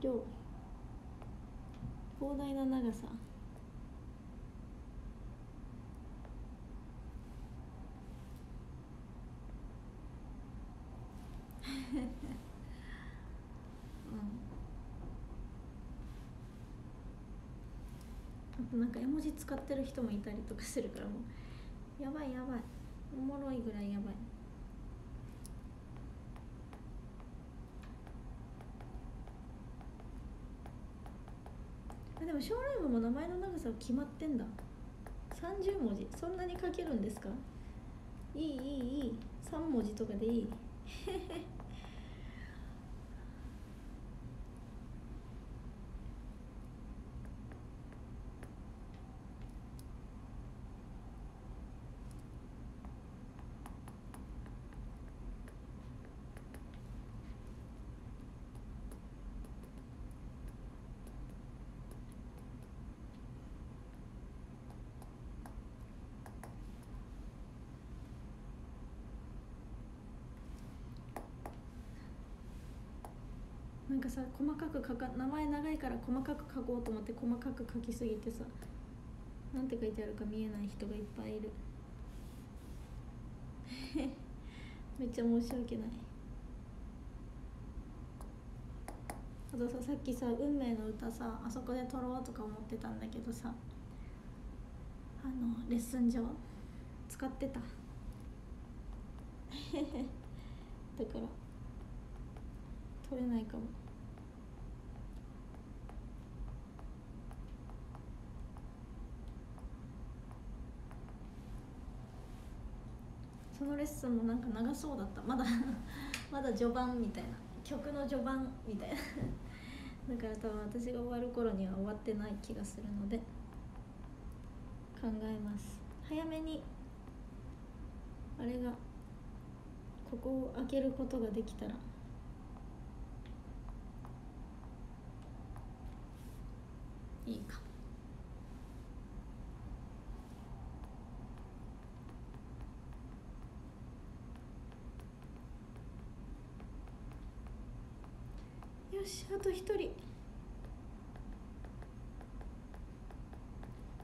量膨大な長さ。なんか絵文字使ってる人もいたりとかするからもうやばいやばい。おもろいぐらいやばい。でもショールームも名前の長さは決まってんだ。30文字。そんなに書けるんですか？いいいいいい。3文字とかでいい。さ細かく書か名前長いから細かく書こうと思って細かく書きすぎてさなんて書いてあるか見えない人がいっぱいいる。めっちゃ申し訳ない。あとささっきさ「運命の歌さ」あそこで撮ろうとか思ってたんだけどさあのレッスン上使ってた。だから撮れないかも。そのレッスンもなんか長そうだった。まだ まだ序盤みたいな。曲の序盤みたいな。だから多分私が終わる頃には終わってない気がするので考えます。早めにあれがここを開けることができたら。いいかもしあと一人。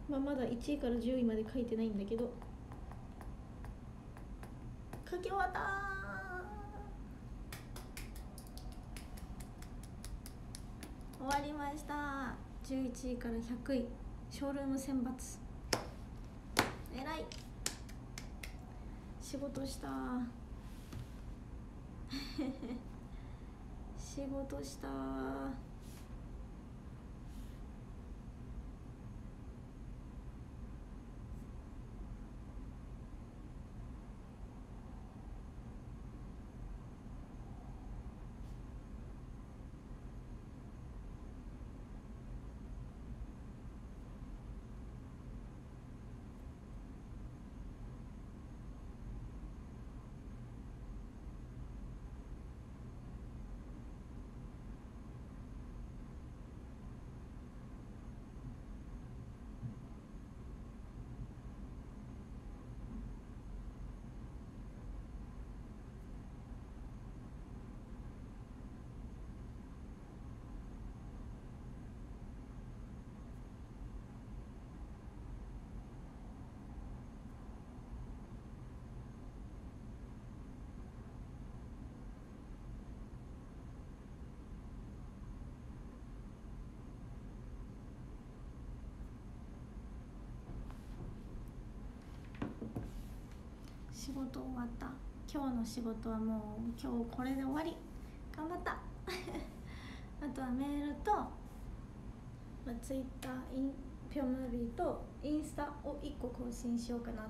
まあまだ1位から10位まで書いてないんだけど。書き終わった終わりました。11位から100位。ショールーム選抜。えらい。仕事した 仕事した。仕事終わった。今日の仕事はもう今日これで終わり。頑張った。あとはメールと、まあ、ツイッターインピョムービーとインスタを1個更新しようかなと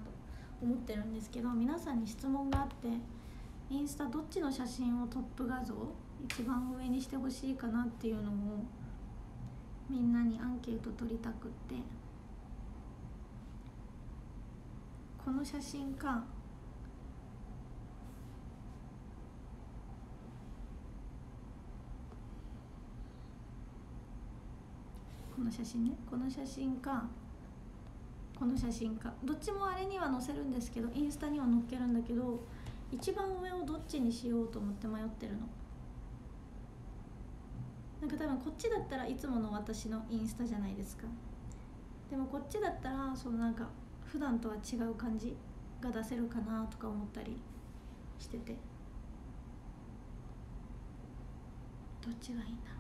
思ってるんですけど皆さんに質問があってインスタどっちの写真をトップ画像一番上にしてほしいかなっていうのをみんなにアンケート取りたくって。この写真かこの写真ね。この写真か。この写真か。どっちもあれには載せるんですけどインスタには載っけるんだけど一番上をどっちにしようと思って迷ってるの。なんか多分こっちだったらいつもの私のインスタじゃないですか。でもこっちだったらそのなんか普段とは違う感じが出せるかなとか思ったりしてて。どっちがいいんだ？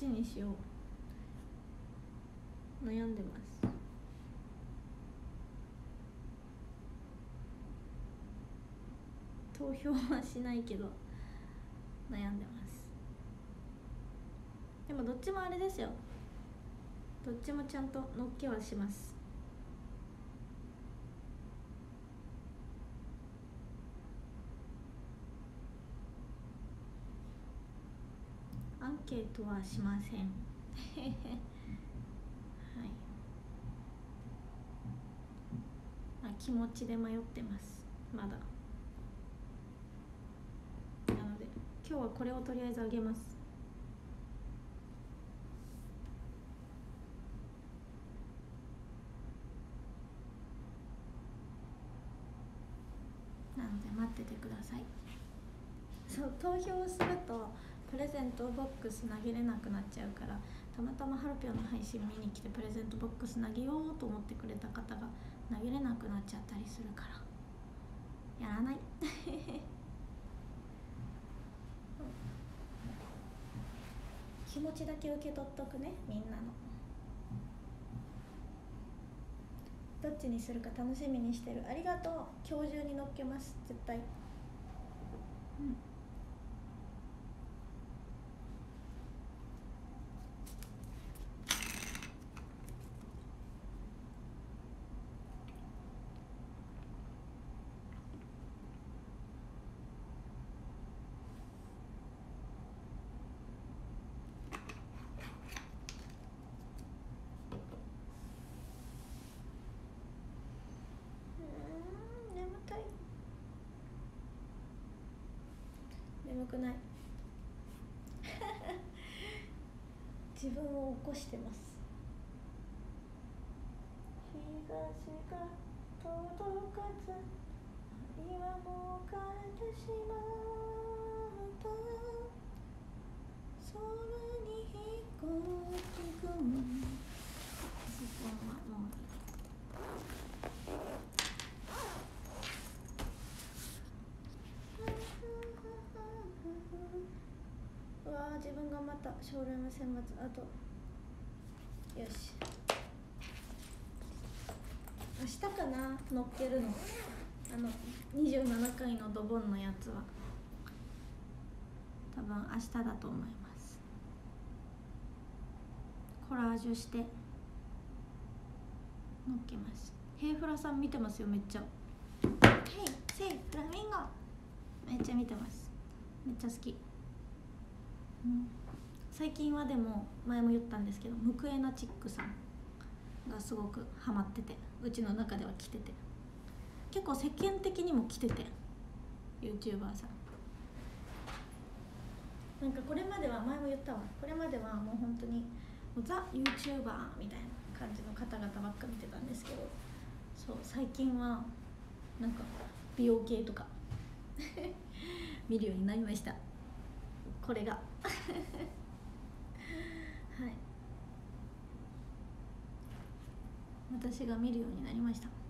ちにしよう。悩んでます。投票はしないけど悩んでます。でもどっちもあれですよ。どっちもちゃんとのっけはします。ケートはしません。はい。あ気持ちで迷ってます。まだ。なので今日はこれをとりあえずあげます。なので待っててください。そう投票するとプレゼントボックス投げれなくなっちゃうからたまたまハルピョの配信見に来てプレゼントボックス投げようと思ってくれた方が投げれなくなっちゃったりするから。やらない。気持ちだけ受け取っとくねみんなの。どっちにするか楽しみにしてる。ありがとう。今日中に乗っけます。絶対。うん眠たい眠くない。自分を起こしてます。日差しが届かず愛はもう枯れてしまった。空に飛行機雲ここはもういいうわー自分頑張った。ショールーム選抜あと。よし。明日かな？乗っけるの。あの27回のドボンのやつは。多分明日だと思います。コラージュして。乗っけます。ヘイフラさん見てますよめっちゃ。ヘイセイフラミンゴ。めっちゃ見てます。めっちゃ好き。うん最近はでも前も言ったんですけどムクエナチックさんがすごくハマっててうちの中では来てて。結構世間的にも来てて YouTuber さん。なんかこれまでは前も言ったわ。これまではもう本当にもうザ YouTuber みたいな感じの方々ばっか見てたんですけどそう最近はなんか美容系とか 見るようになりました。これが はい私が見るようになりました。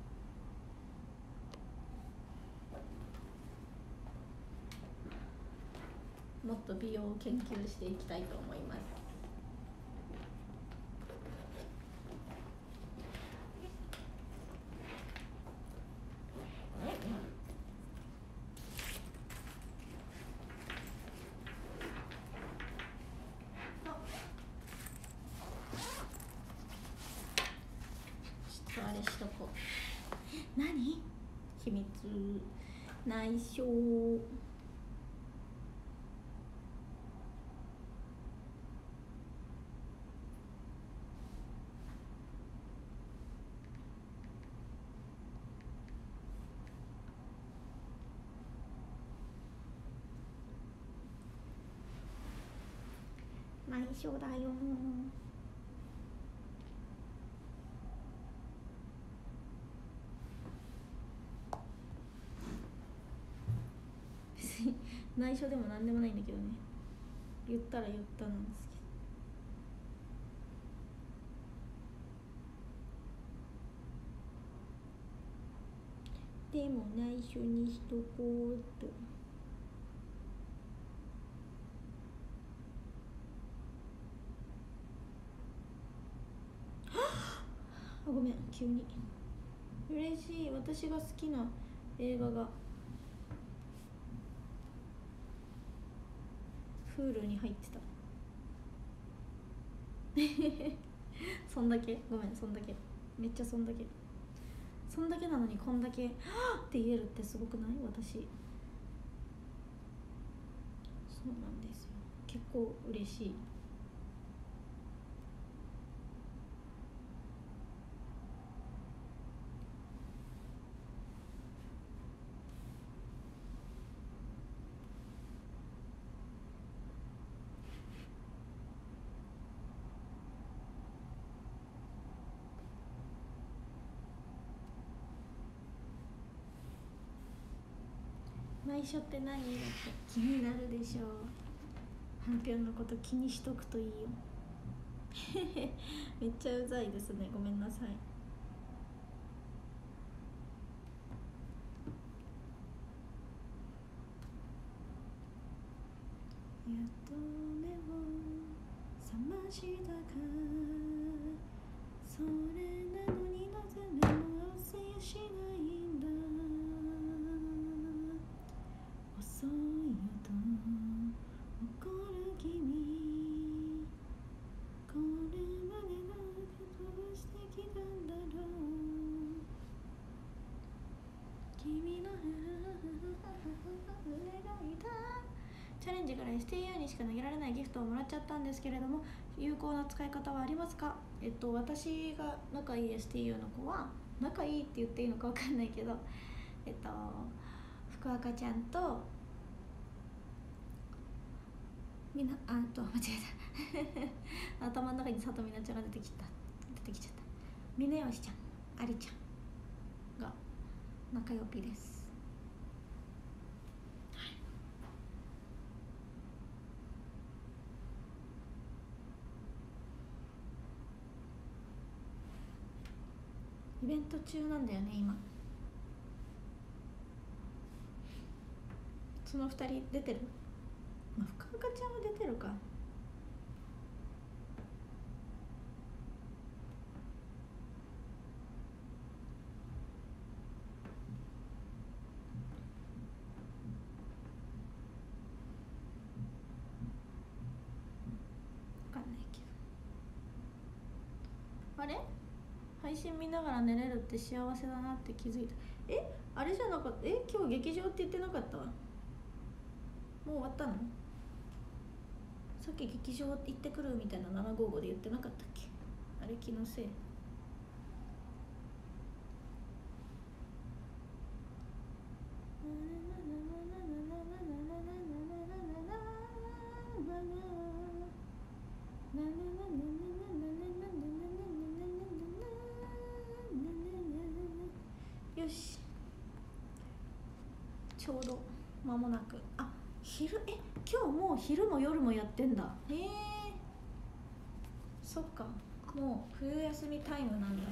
もっと美容を研究していきたいと思いますちょっとあれしとこう何秘密内緒内緒だよ別に内緒でも何でもないんだけどね。言ったら言ったなんですけど。でも内緒にしとこうとあごめん急に。嬉しい。私が好きな映画がプールに入ってた。そんだけ？ごめんそんだけ。めっちゃそんだけ。そんだけなのにこんだけ「はっ!」って言えるってすごくない？私。そうなんですよ。結構嬉しい。内緒って何？気になるでしょう。はんぴょんのこと気にしとくといいよ。めっちゃうざいですね。ごめんなさい。やっとしか投げられないギフトをもらっちゃったんですけれども有効な使い方はありますか？えっと私が仲いい STU の子は仲いいって言っていいのか分かんないけどえっと福赤ちゃんとみなあと間違えた。頭の中に里美奈ちゃんが出てきた。出てきちゃった。峰吉ちゃんありちゃんが仲良ぴです。ト中なんだよね今。その2人出てる？まあ深岡ちゃんは出てるかんないけどあれ配信見ながら寝れるって幸せだなって気づいた。え？あれじゃなかった？え？今日劇場って言ってなかった？わもう終わったの？さっき劇場行ってくるみたいな755で言ってなかったっけ？あれ気のせいよしちょうど間もなくあ昼え今日もう昼も夜もやってんだ。へえ。そっか。もう冬休みタイムなんだ。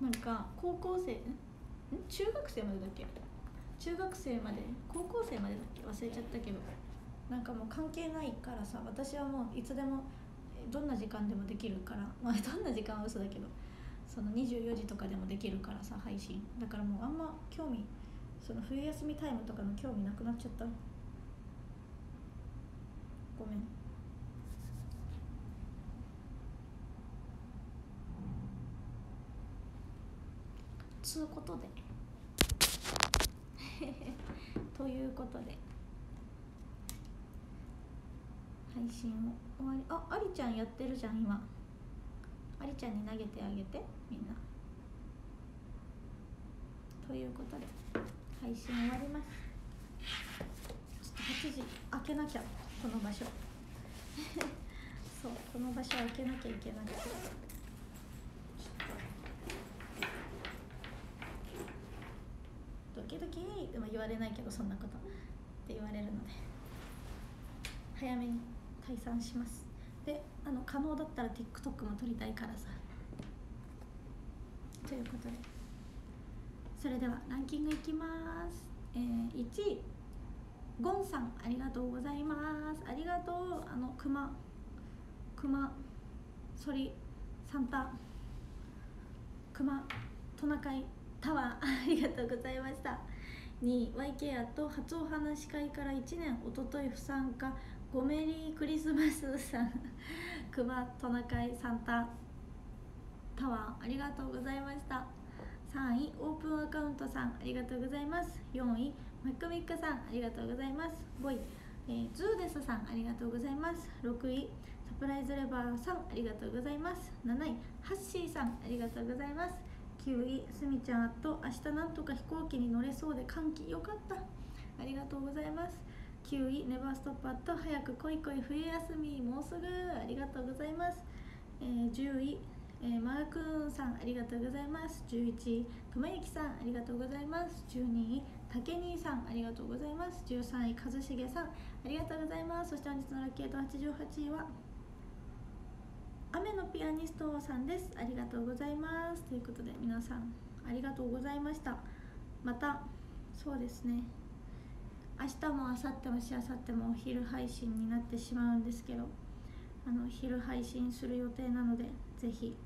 なんか高校生ん？中学生までだっけ？中学生まで高校生までだっけ？忘れちゃったけど。なんかもう関係ないからさ私はもういつでもどんな時間でもできるから。まあ どんな時間は嘘だけど。その24時とかでもできるからさ配信。だからもうあんま興味その冬休みタイムとかの興味なくなっちゃった。ごめん。つうことで。ということで。配信を終わり。あありちゃんやってるじゃん今。ありちゃんに投げてあげてみんな。ということで配信終わります。ちょっと8時開けなきゃこの場所。そうこの場所開けなきゃいけなくて。ドキドキでも言われないけどそんなことって言われるので。早めに。退散します。であの可能だったら TikTok も撮りたいからさ。ということで。それではランキングいきます、えー、1位ゴンさんありがとうございます。ありがとう。あのクマクマソリ。サンタ。クマトナカイ。タワー。ありがとうございました。2位 YK アと初お話会から1年おととい不参加。ごメリクリスマスさん。クマトナカイサンタ。タワーありがとうございました。3位オープンアカウントさんありがとうございます。4位マックミックさんありがとうございます。5位、えー、ズーデスさんありがとうございます。6位サプライズレバーさんありがとうございます。7位ハッシーさんありがとうございます。9位すみちゃんと明日なんとか飛行機に乗れそうで歓喜よかった。ありがとうございます。9位ネバーストップアット早く来い来い冬休みもうすぐ。ありがとうございます、えー、10位えー、マークーンさんありがとうございます。11位ともゆきさんありがとうございます。12位たけにさんありがとうございます。13位かずしげさんありがとうございます。そして本日のラッキーと88位は雨のピアニストさんです。ありがとうございます。ということで皆さんありがとうございました。またそうですね。明日も明後日もしあさってもお昼配信になってしまうんですけどあの昼配信する予定なのでぜひ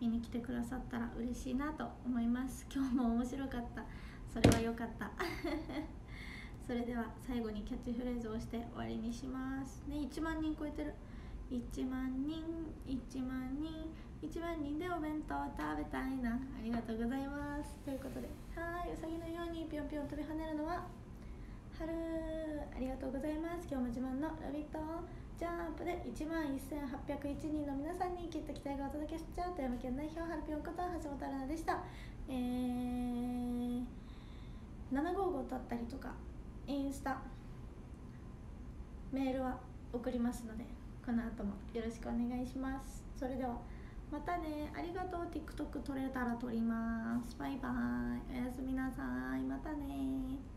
見に来てくださったら嬉しいなと思います。今日も面白かった。それは良かった。それでは最後にキャッチフレーズをして終わりにします。ね1万人超えてる。1万人1万人1万人でお弁当食べたいな。ありがとうございます。ということではいうさぎのようにぴょんぴょん飛び跳ねるのは春ありがとうございます。今日も自慢の「ラビット!」ジャンプで1万1801人の皆さんにきっと期待がお届けしちゃう。富山県代表はるぴょんこと橋本アナでした。えー、755だったりとかインスタ。メールは送りますのでこの後もよろしくお願いします。それではまたね。ありがとう。TikTok 撮れたら撮ります。バイバイ。おやすみなさい。またね